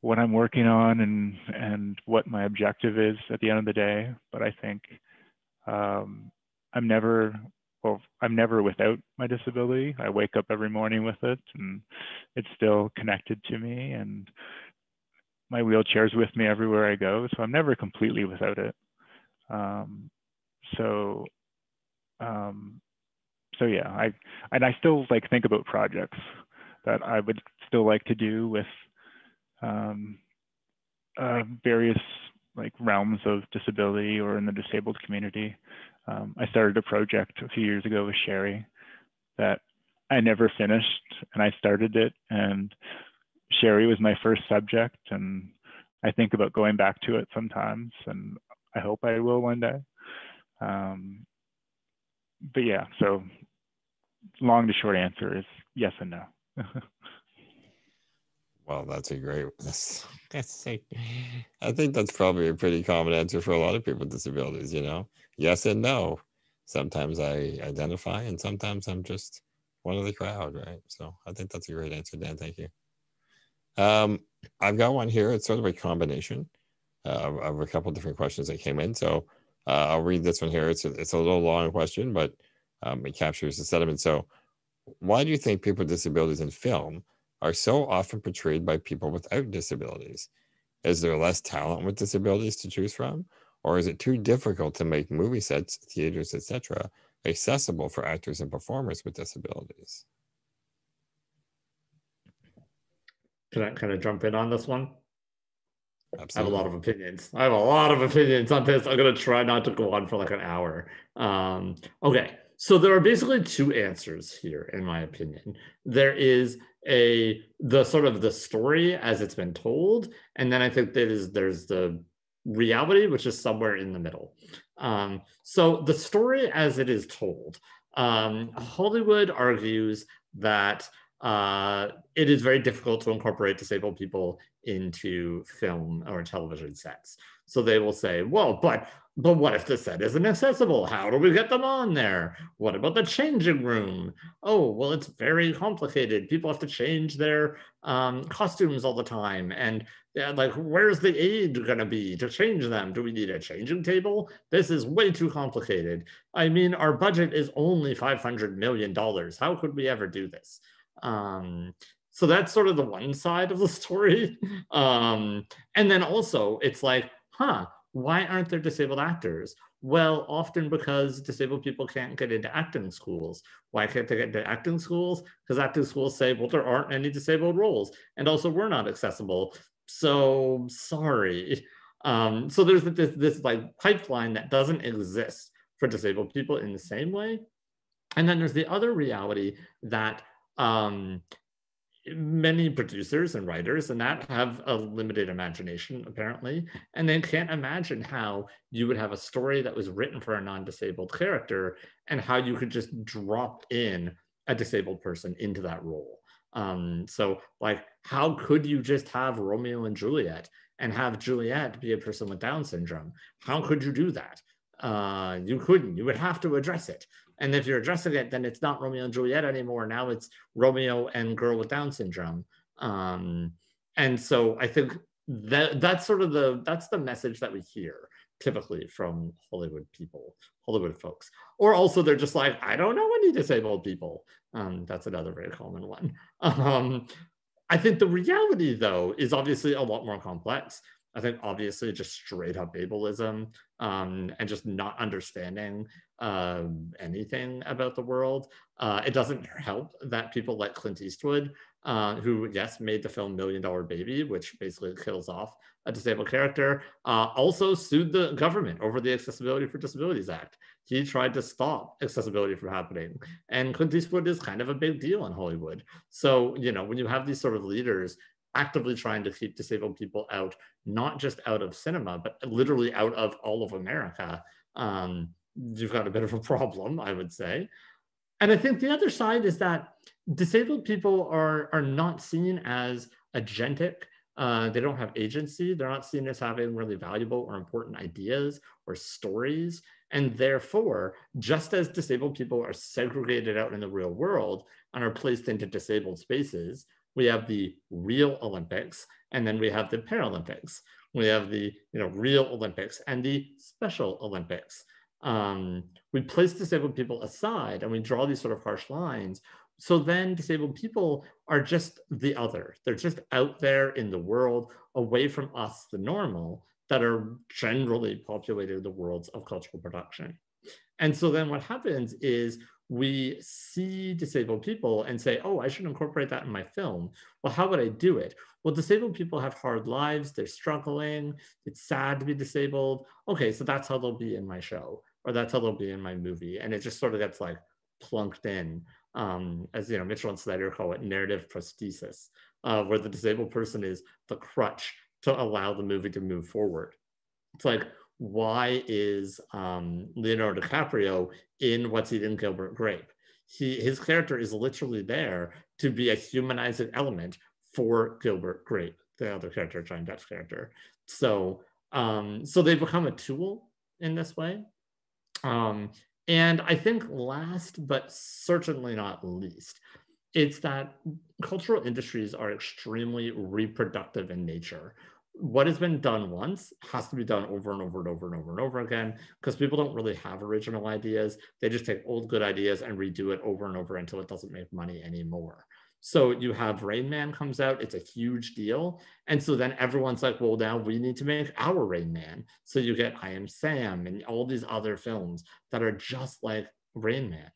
what I'm working on and, and what my objective is at the end of the day. But I think um, I'm never well, I'm never without my disability. I wake up every morning with it and it's still connected to me and my wheelchair is with me everywhere I go. So I'm never completely without it. Um, so, um, so yeah, I, and I still like think about projects that I would still like to do with um, uh, various like realms of disability or in the disabled community. Um, I started a project a few years ago with Sherry that I never finished, and I started it, and Sherry was my first subject, and I think about going back to it sometimes, and I hope I will one day. Um, but yeah, so long to short answer is yes and no.
Well, that's a great. That's, that's think that's probably a pretty common answer for a lot of people with disabilities. You know, yes and no. Sometimes I identify, and sometimes I'm just one of the crowd, right? So I think that's a great answer, Dan. Thank you. Um, I've got one here. It's sort of a combination uh, of a couple different questions that came in. So uh, I'll read this one here. It's a, it's a little long question, but um, it captures the sentiment. So, why do you think people with disabilities in film are so often portrayed by people without disabilities? Is there less talent with disabilities to choose from, or is it too difficult to make movie sets, theaters, etc., accessible for actors and performers with disabilities?
Can I kind of jump in on this one?
Absolutely.
I have a lot of opinions. I have a lot of opinions on this. I'm going to try not to go on for like an hour. Um, okay. So there are basically two answers here, in my opinion. There is a the sort of the story as it's been told, and then I think that is there's the reality, which is somewhere in the middle. Um, so the story as it is told, um, Hollywood argues that uh, it is very difficult to incorporate disabled people into film or television sets. So they will say, well, but but what if the set isn't accessible? How do we get them on there? What about the changing room? Oh, well, it's very complicated. People have to change their um, costumes all the time. And like, where's the aid going to be to change them? Do we need a changing table? This is way too complicated. I mean, our budget is only $500 million. How could we ever do this? Um, so that's sort of the one side of the story. Um, and then also, it's like, huh, why aren't there disabled actors? Well, often because disabled people can't get into acting schools. Why can't they get into acting schools? Because acting schools say, well, there aren't any disabled roles. And also, we're not accessible. So sorry. Um, so there's this, this like pipeline that doesn't exist for disabled people in the same way. And then there's the other reality that um, many producers and writers and that have a limited imagination apparently. And they can't imagine how you would have a story that was written for a non-disabled character and how you could just drop in a disabled person into that role. Um, so like how could you just have romeo and juliet and have juliet be a person with down syndrome? How could you do that uh, you couldn't you would have to address it and if you're addressing it, then it's not Romeo and Juliet anymore. Now it's Romeo and girl with Down syndrome. Um, and so I think that that's sort of the that's the message that we hear typically from Hollywood people, Hollywood folks. Or also they're just like, I don't know any disabled people. Um, that's another very common one. Um, I think the reality though is obviously a lot more complex. I think obviously just straight up ableism um, and just not understanding uh, anything about the world. Uh, it doesn't help that people like Clint Eastwood, uh, who, yes, made the film Million Dollar Baby, which basically kills off a disabled character, uh, also sued the government over the Accessibility for Disabilities Act. He tried to stop accessibility from happening. And Clint Eastwood is kind of a big deal in Hollywood. So, you know, when you have these sort of leaders actively trying to keep disabled people out, not just out of cinema, but literally out of all of America, um, you've got a bit of a problem, I would say. And I think the other side is that disabled people are, are not seen as agentic. Uh, they don't have agency. They're not seen as having really valuable or important ideas or stories. And therefore, just as disabled people are segregated out in the real world and are placed into disabled spaces, we have the real Olympics, and then we have the Paralympics. We have the you know real Olympics and the Special Olympics um, we place disabled people aside and we draw these sort of harsh lines. So then disabled people are just the other. They're just out there in the world, away from us, the normal, that are generally populated the worlds of cultural production. And so then what happens is we see disabled people and say, oh, I should incorporate that in my film. Well, how would I do it? Well, disabled people have hard lives, they're struggling, it's sad to be disabled. Okay, so that's how they'll be in my show or that's how they'll be in my movie. And it just sort of gets like plunked in, um, as you know, Mitchell and Snyder call it narrative prosthesis, uh, where the disabled person is the crutch to allow the movie to move forward. It's like, why is um, Leonardo DiCaprio in What's Eating Gilbert Grape? He, his character is literally there to be a humanizing element for Gilbert Grape, the other character, John Depp's character. So, um, so they become a tool in this way. Um, and I think last, but certainly not least, it's that cultural industries are extremely reproductive in nature. What has been done once has to be done over and over and over and over and over again because people don't really have original ideas. They just take old good ideas and redo it over and over until it doesn't make money anymore. So you have Rain Man comes out, it's a huge deal. And so then everyone's like, well, now we need to make our Rain Man. So you get I Am Sam and all these other films that are just like Rain Man.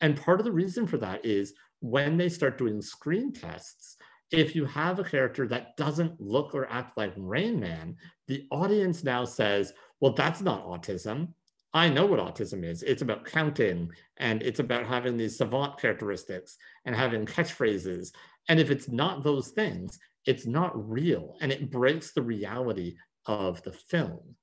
And part of the reason for that is when they start doing screen tests, if you have a character that doesn't look or act like Rain Man, the audience now says, well, that's not autism. I know what autism is. It's about counting and it's about having these savant characteristics and having catchphrases. And if it's not those things, it's not real and it breaks the reality of the film.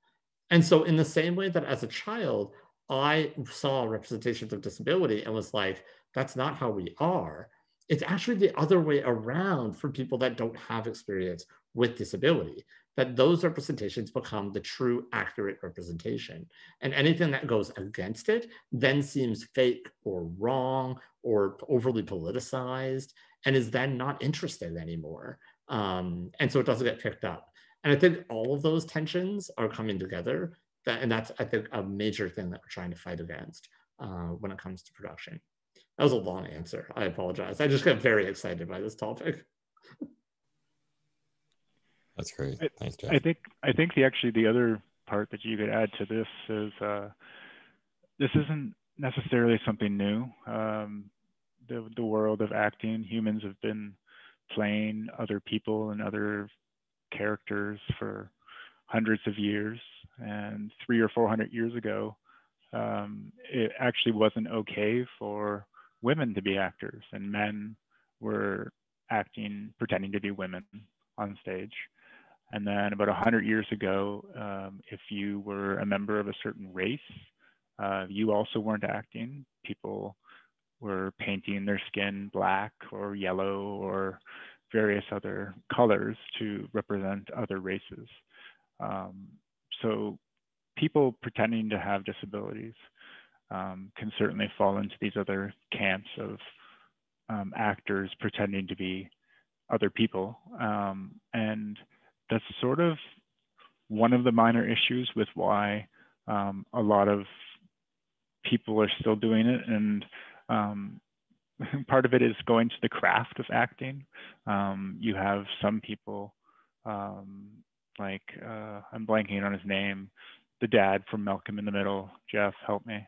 And so, in the same way that as a child, I saw representations of disability and was like, that's not how we are. It's actually the other way around for people that don't have experience with disability that those representations become the true accurate representation. And anything that goes against it then seems fake or wrong or overly politicized and is then not interested anymore. Um, and so it doesn't get picked up. And I think all of those tensions are coming together. That, and that's, I think, a major thing that we're trying to fight against uh, when it comes to production. That was a long answer. I apologize. I just got very excited by this topic.
That's great. Thanks, Jeff.
I think I think the actually the other part that you could add to this is uh, this isn't necessarily something new. Um, the the world of acting, humans have been playing other people and other characters for hundreds of years. And three or four hundred years ago, um, it actually wasn't okay for women to be actors, and men were acting, pretending to be women on stage. And then about 100 years ago, um, if you were a member of a certain race, uh, you also weren't acting. People were painting their skin black or yellow or various other colors to represent other races. Um, so people pretending to have disabilities um, can certainly fall into these other camps of um, actors pretending to be other people. Um, and that's sort of one of the minor issues with why um, a lot of people are still doing it. And um, part of it is going to the craft of acting. Um, you have some people um, like uh, I'm blanking on his name, the dad from Malcolm in the Middle. Jeff, help me.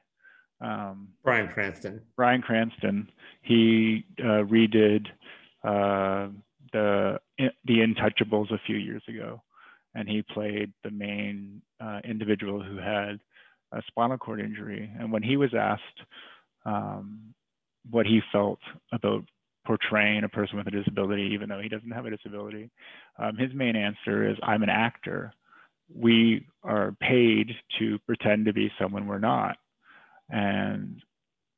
Um, Bryan Cranston.
Bryan Cranston. He uh, redid uh, the the Intouchables a few years ago, and he played the main uh, individual who had a spinal cord injury. And when he was asked um, what he felt about portraying a person with a disability, even though he doesn't have a disability, um, his main answer is, "I'm an actor. We are paid to pretend to be someone we're not." And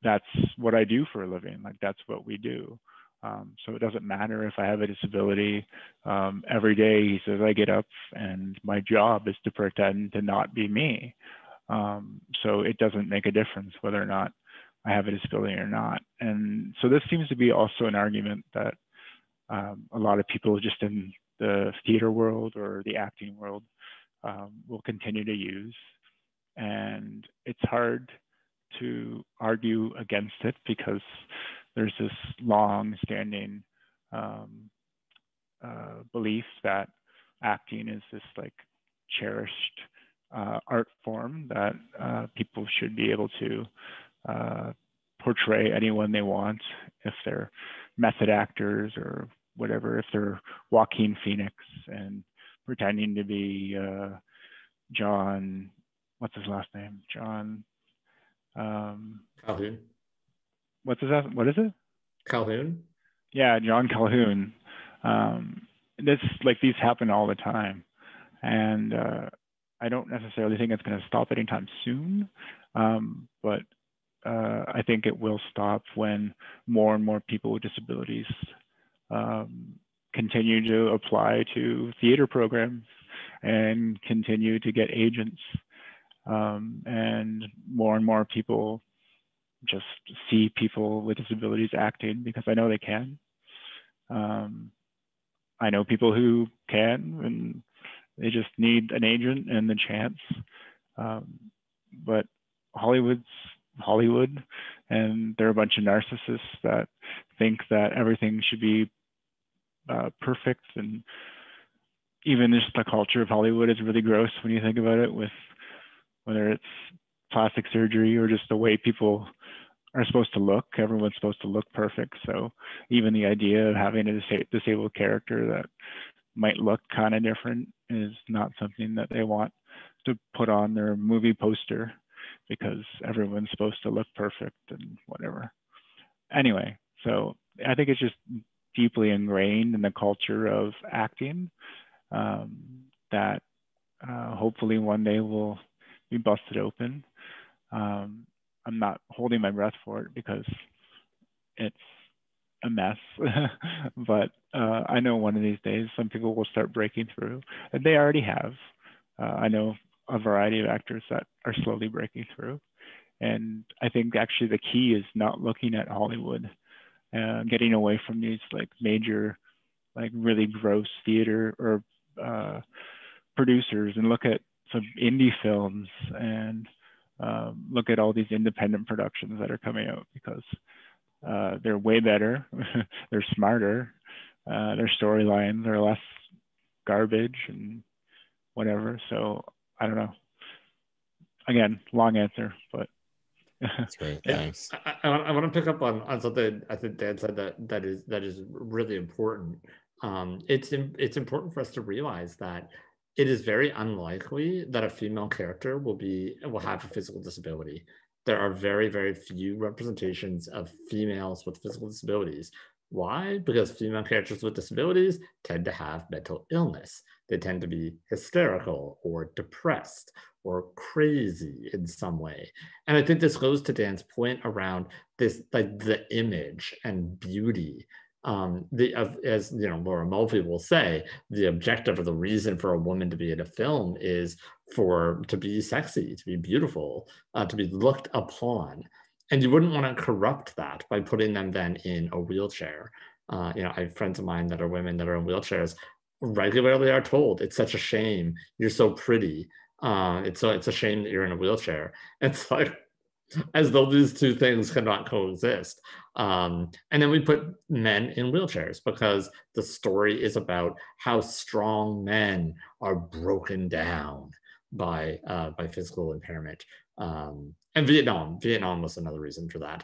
that's what I do for a living. Like that's what we do. Um, so it doesn't matter if I have a disability. Um, every day, he says, I get up and my job is to pretend to not be me. Um, so it doesn't make a difference whether or not I have a disability or not. And so this seems to be also an argument that um, a lot of people just in the theater world or the acting world um, will continue to use. And it's hard to argue against it because there's this long standing um, uh, belief that acting is this like cherished uh, art form that uh, people should be able to uh, portray anyone they want if they're method actors or whatever, if they're Joaquin Phoenix and pretending to be uh, John, what's his last name? John
um, Calhoun.
What's his What is it?
Calhoun.
Yeah, John Calhoun. Um, this like these happen all the time, and uh, I don't necessarily think it's going to stop anytime soon. Um, but uh, I think it will stop when more and more people with disabilities um, continue to apply to theater programs and continue to get agents um, and more and more people just see people with disabilities acting because I know they can. Um, I know people who can, and they just need an agent and the chance. Um, but Hollywood's Hollywood, and there are a bunch of narcissists that think that everything should be uh, perfect, and even just the culture of Hollywood is really gross when you think about it, with whether it's plastic surgery or just the way people are supposed to look. Everyone's supposed to look perfect. So even the idea of having a dis- disabled character that might look kind of different is not something that they want to put on their movie poster because everyone's supposed to look perfect and whatever. Anyway, so I think it's just deeply ingrained in the culture of acting um, that uh, hopefully one day will be busted open. Um, I'm not holding my breath for it because it's a mess. but uh, I know one of these days some people will start breaking through, and they already have. Uh, I know a variety of actors that are slowly breaking through. And I think actually the key is not looking at Hollywood, uh, getting away from these like major, like really gross theater or uh, producers and look at some indie films and um, look at all these independent productions that are coming out because uh, they're way better, they're smarter, uh, their storylines are less garbage and whatever. So I don't know. Again, long answer, but.
That's great. Thanks.
I, I, I, want to pick up on, on something I think Dan said that that is that is really important. Um, it's it's important for us to realize that it is very unlikely that a female character will be will have a physical disability. There are very, very few representations of females with physical disabilities. Why? Because female characters with disabilities tend to have mental illness. They tend to be hysterical or depressed or crazy in some way. And I think this goes to Dan's point around this, like the image and beauty um, the as you know Laura Mulvey will say, the objective or the reason for a woman to be in a film is for to be sexy, to be beautiful, uh, to be looked upon, and you wouldn't want to corrupt that by putting them then in a wheelchair. Uh, you know, I have friends of mine that are women that are in wheelchairs regularly are told it's such a shame you're so pretty. Uh, it's so it's a shame that you're in a wheelchair. It's like as though these two things cannot coexist. Um, and then we put men in wheelchairs because the story is about how strong men are broken down by uh, by physical impairment. Um, and Vietnam, Vietnam was another reason for that.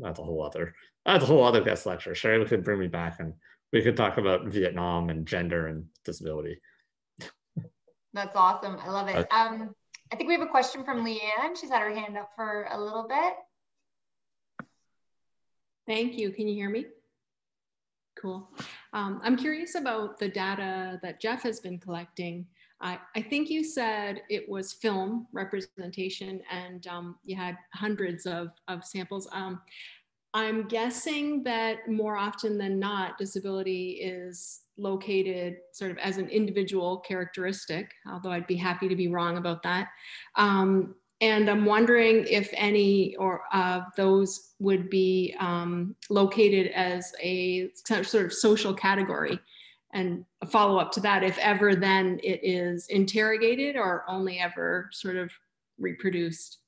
That's a whole other that's a whole other guest lecture. Sherry could bring me back and we could talk about Vietnam and gender and disability.
That's awesome. I love it. Um, I think we have a question from Leanne. She's had her hand up for a little bit.
Thank you. Can you hear me? Cool. Um, I'm curious about the data that Jeff has been collecting. I, I think you said it was film representation and um, you had hundreds of, of samples. Um, I'm guessing that more often than not, disability is located sort of as an individual characteristic, although I'd be happy to be wrong about that. Um, and I'm wondering if any or of uh, those would be um, located as a sort of social category. And a follow up to that, if ever then it is interrogated or only ever sort of reproduced.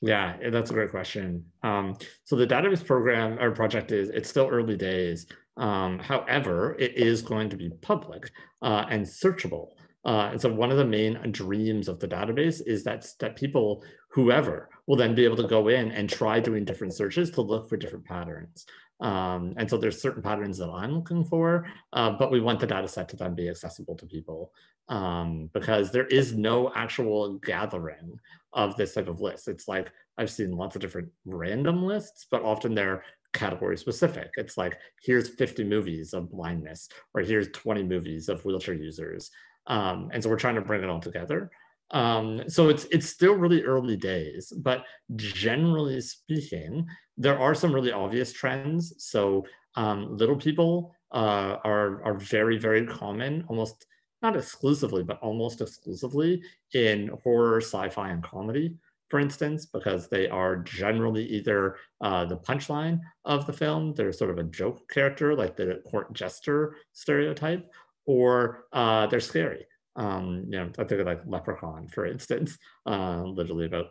Yeah, that's a great question. Um, so the database program or project is, it's still early days. Um, however, it is going to be public uh, and searchable. Uh, and so one of the main dreams of the database is that, that people, whoever, will then be able to go in and try doing different searches to look for different patterns. Um, and so there's certain patterns that I'm looking for, uh, but we want the data set to then be accessible to people um, because there is no actual gathering of this type of list. It's like I've seen lots of different random lists, but often they're category specific. It's like here's 50 movies of blindness, or here's 20 movies of wheelchair users. Um, and so we're trying to bring it all together. Um, so it's it's still really early days, but generally speaking, there are some really obvious trends. So um, little people uh, are are very very common, almost not exclusively, but almost exclusively in horror, sci-fi, and comedy, for instance, because they are generally either uh, the punchline of the film, they're sort of a joke character, like the court jester stereotype, or uh, they're scary. Um, you know, I think of like Leprechaun, for instance, uh, literally about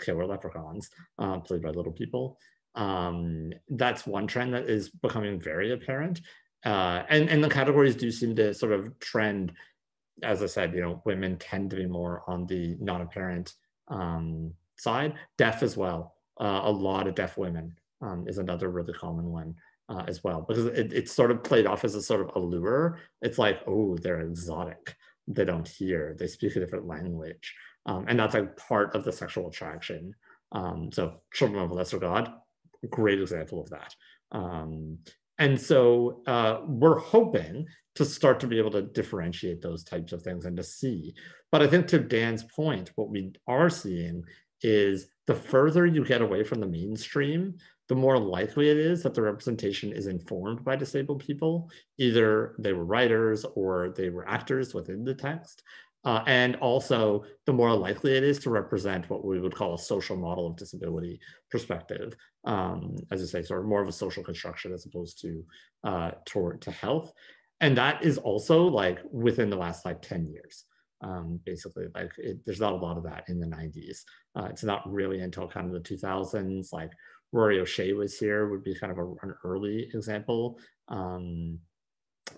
killer leprechauns uh, played by little people. Um, that's one trend that is becoming very apparent. Uh, and, and the categories do seem to sort of trend. As I said, you know, women tend to be more on the non-apparent um, side. Deaf as well. Uh, a lot of deaf women um, is another really common one uh, as well because it, it's sort of played off as a sort of allure. It's like, oh, they're exotic. They don't hear. They speak a different language, um, and that's like part of the sexual attraction. Um, so, Children of a Lesser God, great example of that. Um, and so uh, we're hoping to start to be able to differentiate those types of things and to see. But I think to Dan's point, what we are seeing is the further you get away from the mainstream, the more likely it is that the representation is informed by disabled people. Either they were writers or they were actors within the text. Uh, and also, the more likely it is to represent what we would call a social model of disability perspective, um, as I say, sort of more of a social construction as opposed to uh, toward to health. And that is also like within the last like 10 years. Um, basically, like it, there's not a lot of that in the 90s. Uh, it's not really until kind of the 2000s, like Rory O'Shea was here would be kind of a, an early example. Um,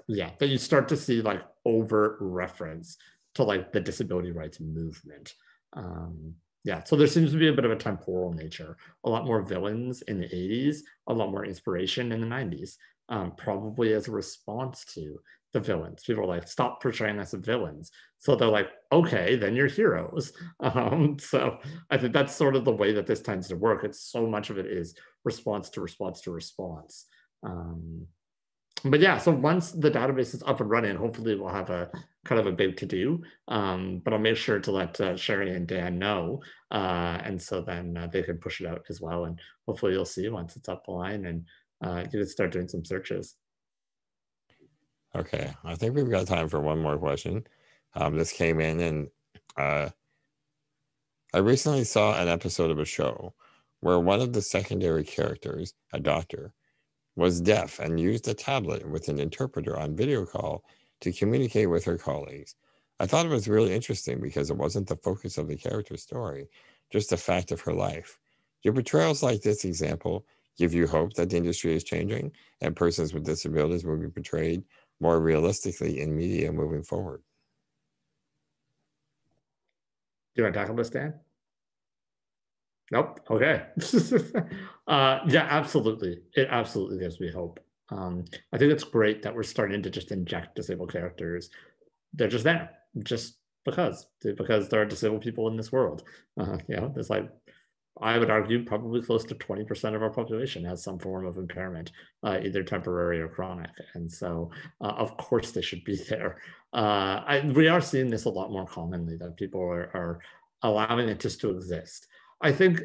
yeah, that you start to see like overt reference to like the disability rights movement. Um, yeah, so there seems to be a bit of a temporal nature. A lot more villains in the 80s, a lot more inspiration in the 90s, um, probably as a response to the villains. People are like, stop portraying us as villains. So they're like, okay, then you're heroes. Um, so I think that's sort of the way that this tends to work. It's so much of it is response to response to response. Um, but yeah, so once the database is up and running, hopefully we'll have a kind of a big to do. Um, but I'll make sure to let uh, Sherry and Dan know, uh, and so then uh, they can push it out as well. And hopefully you'll see once it's up the line, and uh, you can start doing some searches.
Okay, I think we've got time for one more question. Um, this came in, and uh, I recently saw an episode of a show where one of the secondary characters, a doctor, was deaf and used a tablet with an interpreter on video call to communicate with her colleagues. I thought it was really interesting because it wasn't the focus of the character story, just the fact of her life. Your portrayals like this example give you hope that the industry is changing and persons with disabilities will be portrayed more realistically in media moving forward.
Do you want to tackle this, Dan? Nope. Okay. uh, yeah, absolutely. It absolutely gives me hope. Um, I think it's great that we're starting to just inject disabled characters. They're just there, just because, because there are disabled people in this world. Uh, you know, there's like, I would argue probably close to 20% of our population has some form of impairment, uh, either temporary or chronic. And so, uh, of course, they should be there. Uh, I, we are seeing this a lot more commonly that people are, are allowing it just to exist. I think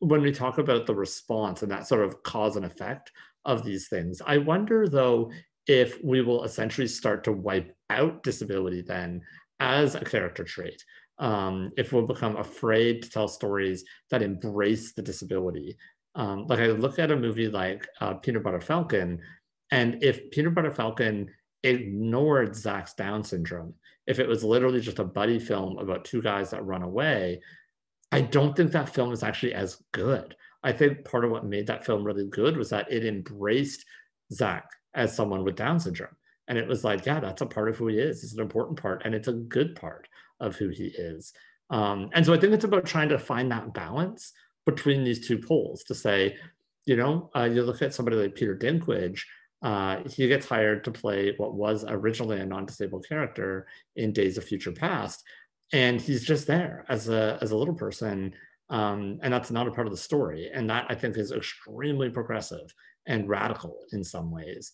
when we talk about the response and that sort of cause and effect of these things, I wonder though if we will essentially start to wipe out disability then as a character trait. Um, if we'll become afraid to tell stories that embrace the disability. Um, like I look at a movie like uh, Peanut Butter Falcon, and if Peanut Butter Falcon ignored Zack's Down syndrome, if it was literally just a buddy film about two guys that run away, I don't think that film is actually as good. I think part of what made that film really good was that it embraced Zack as someone with Down syndrome. And it was like, yeah, that's a part of who he is. It's an important part, and it's a good part of who he is. Um, and so I think it's about trying to find that balance between these two poles to say, you know, uh, you look at somebody like Peter Dinklage, uh, he gets hired to play what was originally a non-disabled character in Days of Future Past, and he's just there as a as a little person um, and that's not a part of the story and that i think is extremely progressive and radical in some ways.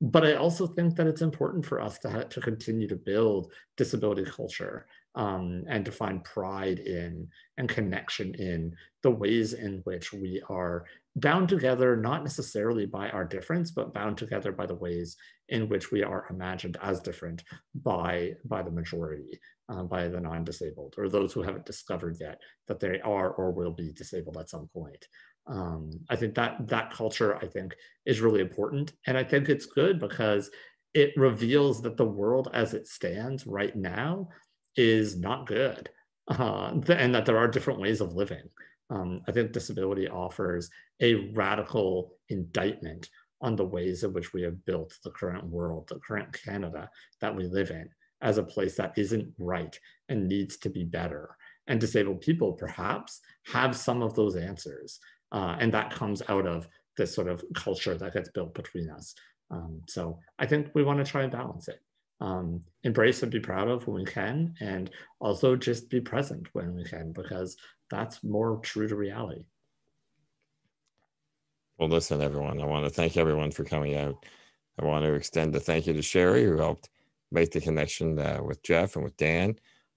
But i also think that it's important for us to, to continue to build disability culture um, and to find pride in and connection in the ways in which we are bound together not necessarily by our difference but bound together by the ways in which we are imagined as different by by the majority uh, by the non-disabled or those who haven't discovered yet that they are or will be disabled at some point. Um, I think that that culture, I think, is really important. And I think it's good because it reveals that the world as it stands right now is not good uh, and that there are different ways of living. Um, I think disability offers a radical indictment on the ways in which we have built the current world, the current Canada that we live in as a place that isn't right and needs to be better. And disabled people perhaps have some of those answers. Uh, and that comes out of this sort of culture that gets built between us. Um, so I think we want to try and balance it. Um, embrace and be proud of when we can, and also just be present when we can, because that's more true to reality.
Well, listen, everyone, I want to thank everyone for coming out. I want to extend a thank you to Sherry, who helped make the connection uh, with Jeff and with Dan.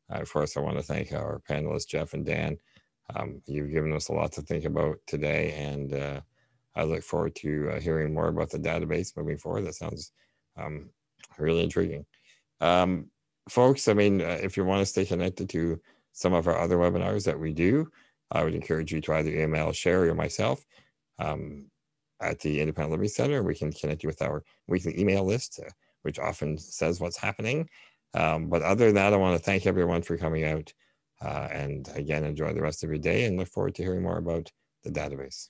Uh, first, I want to thank our panelists, Jeff and Dan. Um, you've given us a lot to think about today, and uh, I look forward to uh, hearing more about the database moving forward. That sounds um, really intriguing. Um, folks, I mean, uh, if you want to stay connected to some of our other webinars that we do, I would encourage you to either email Sherry or myself um, at the Independent Living Center. We can connect you with our weekly email list uh, which often says what's happening. Um, but other than that, I want to thank everyone for coming out uh, and again, enjoy the rest of your day and look forward to hearing more about the database.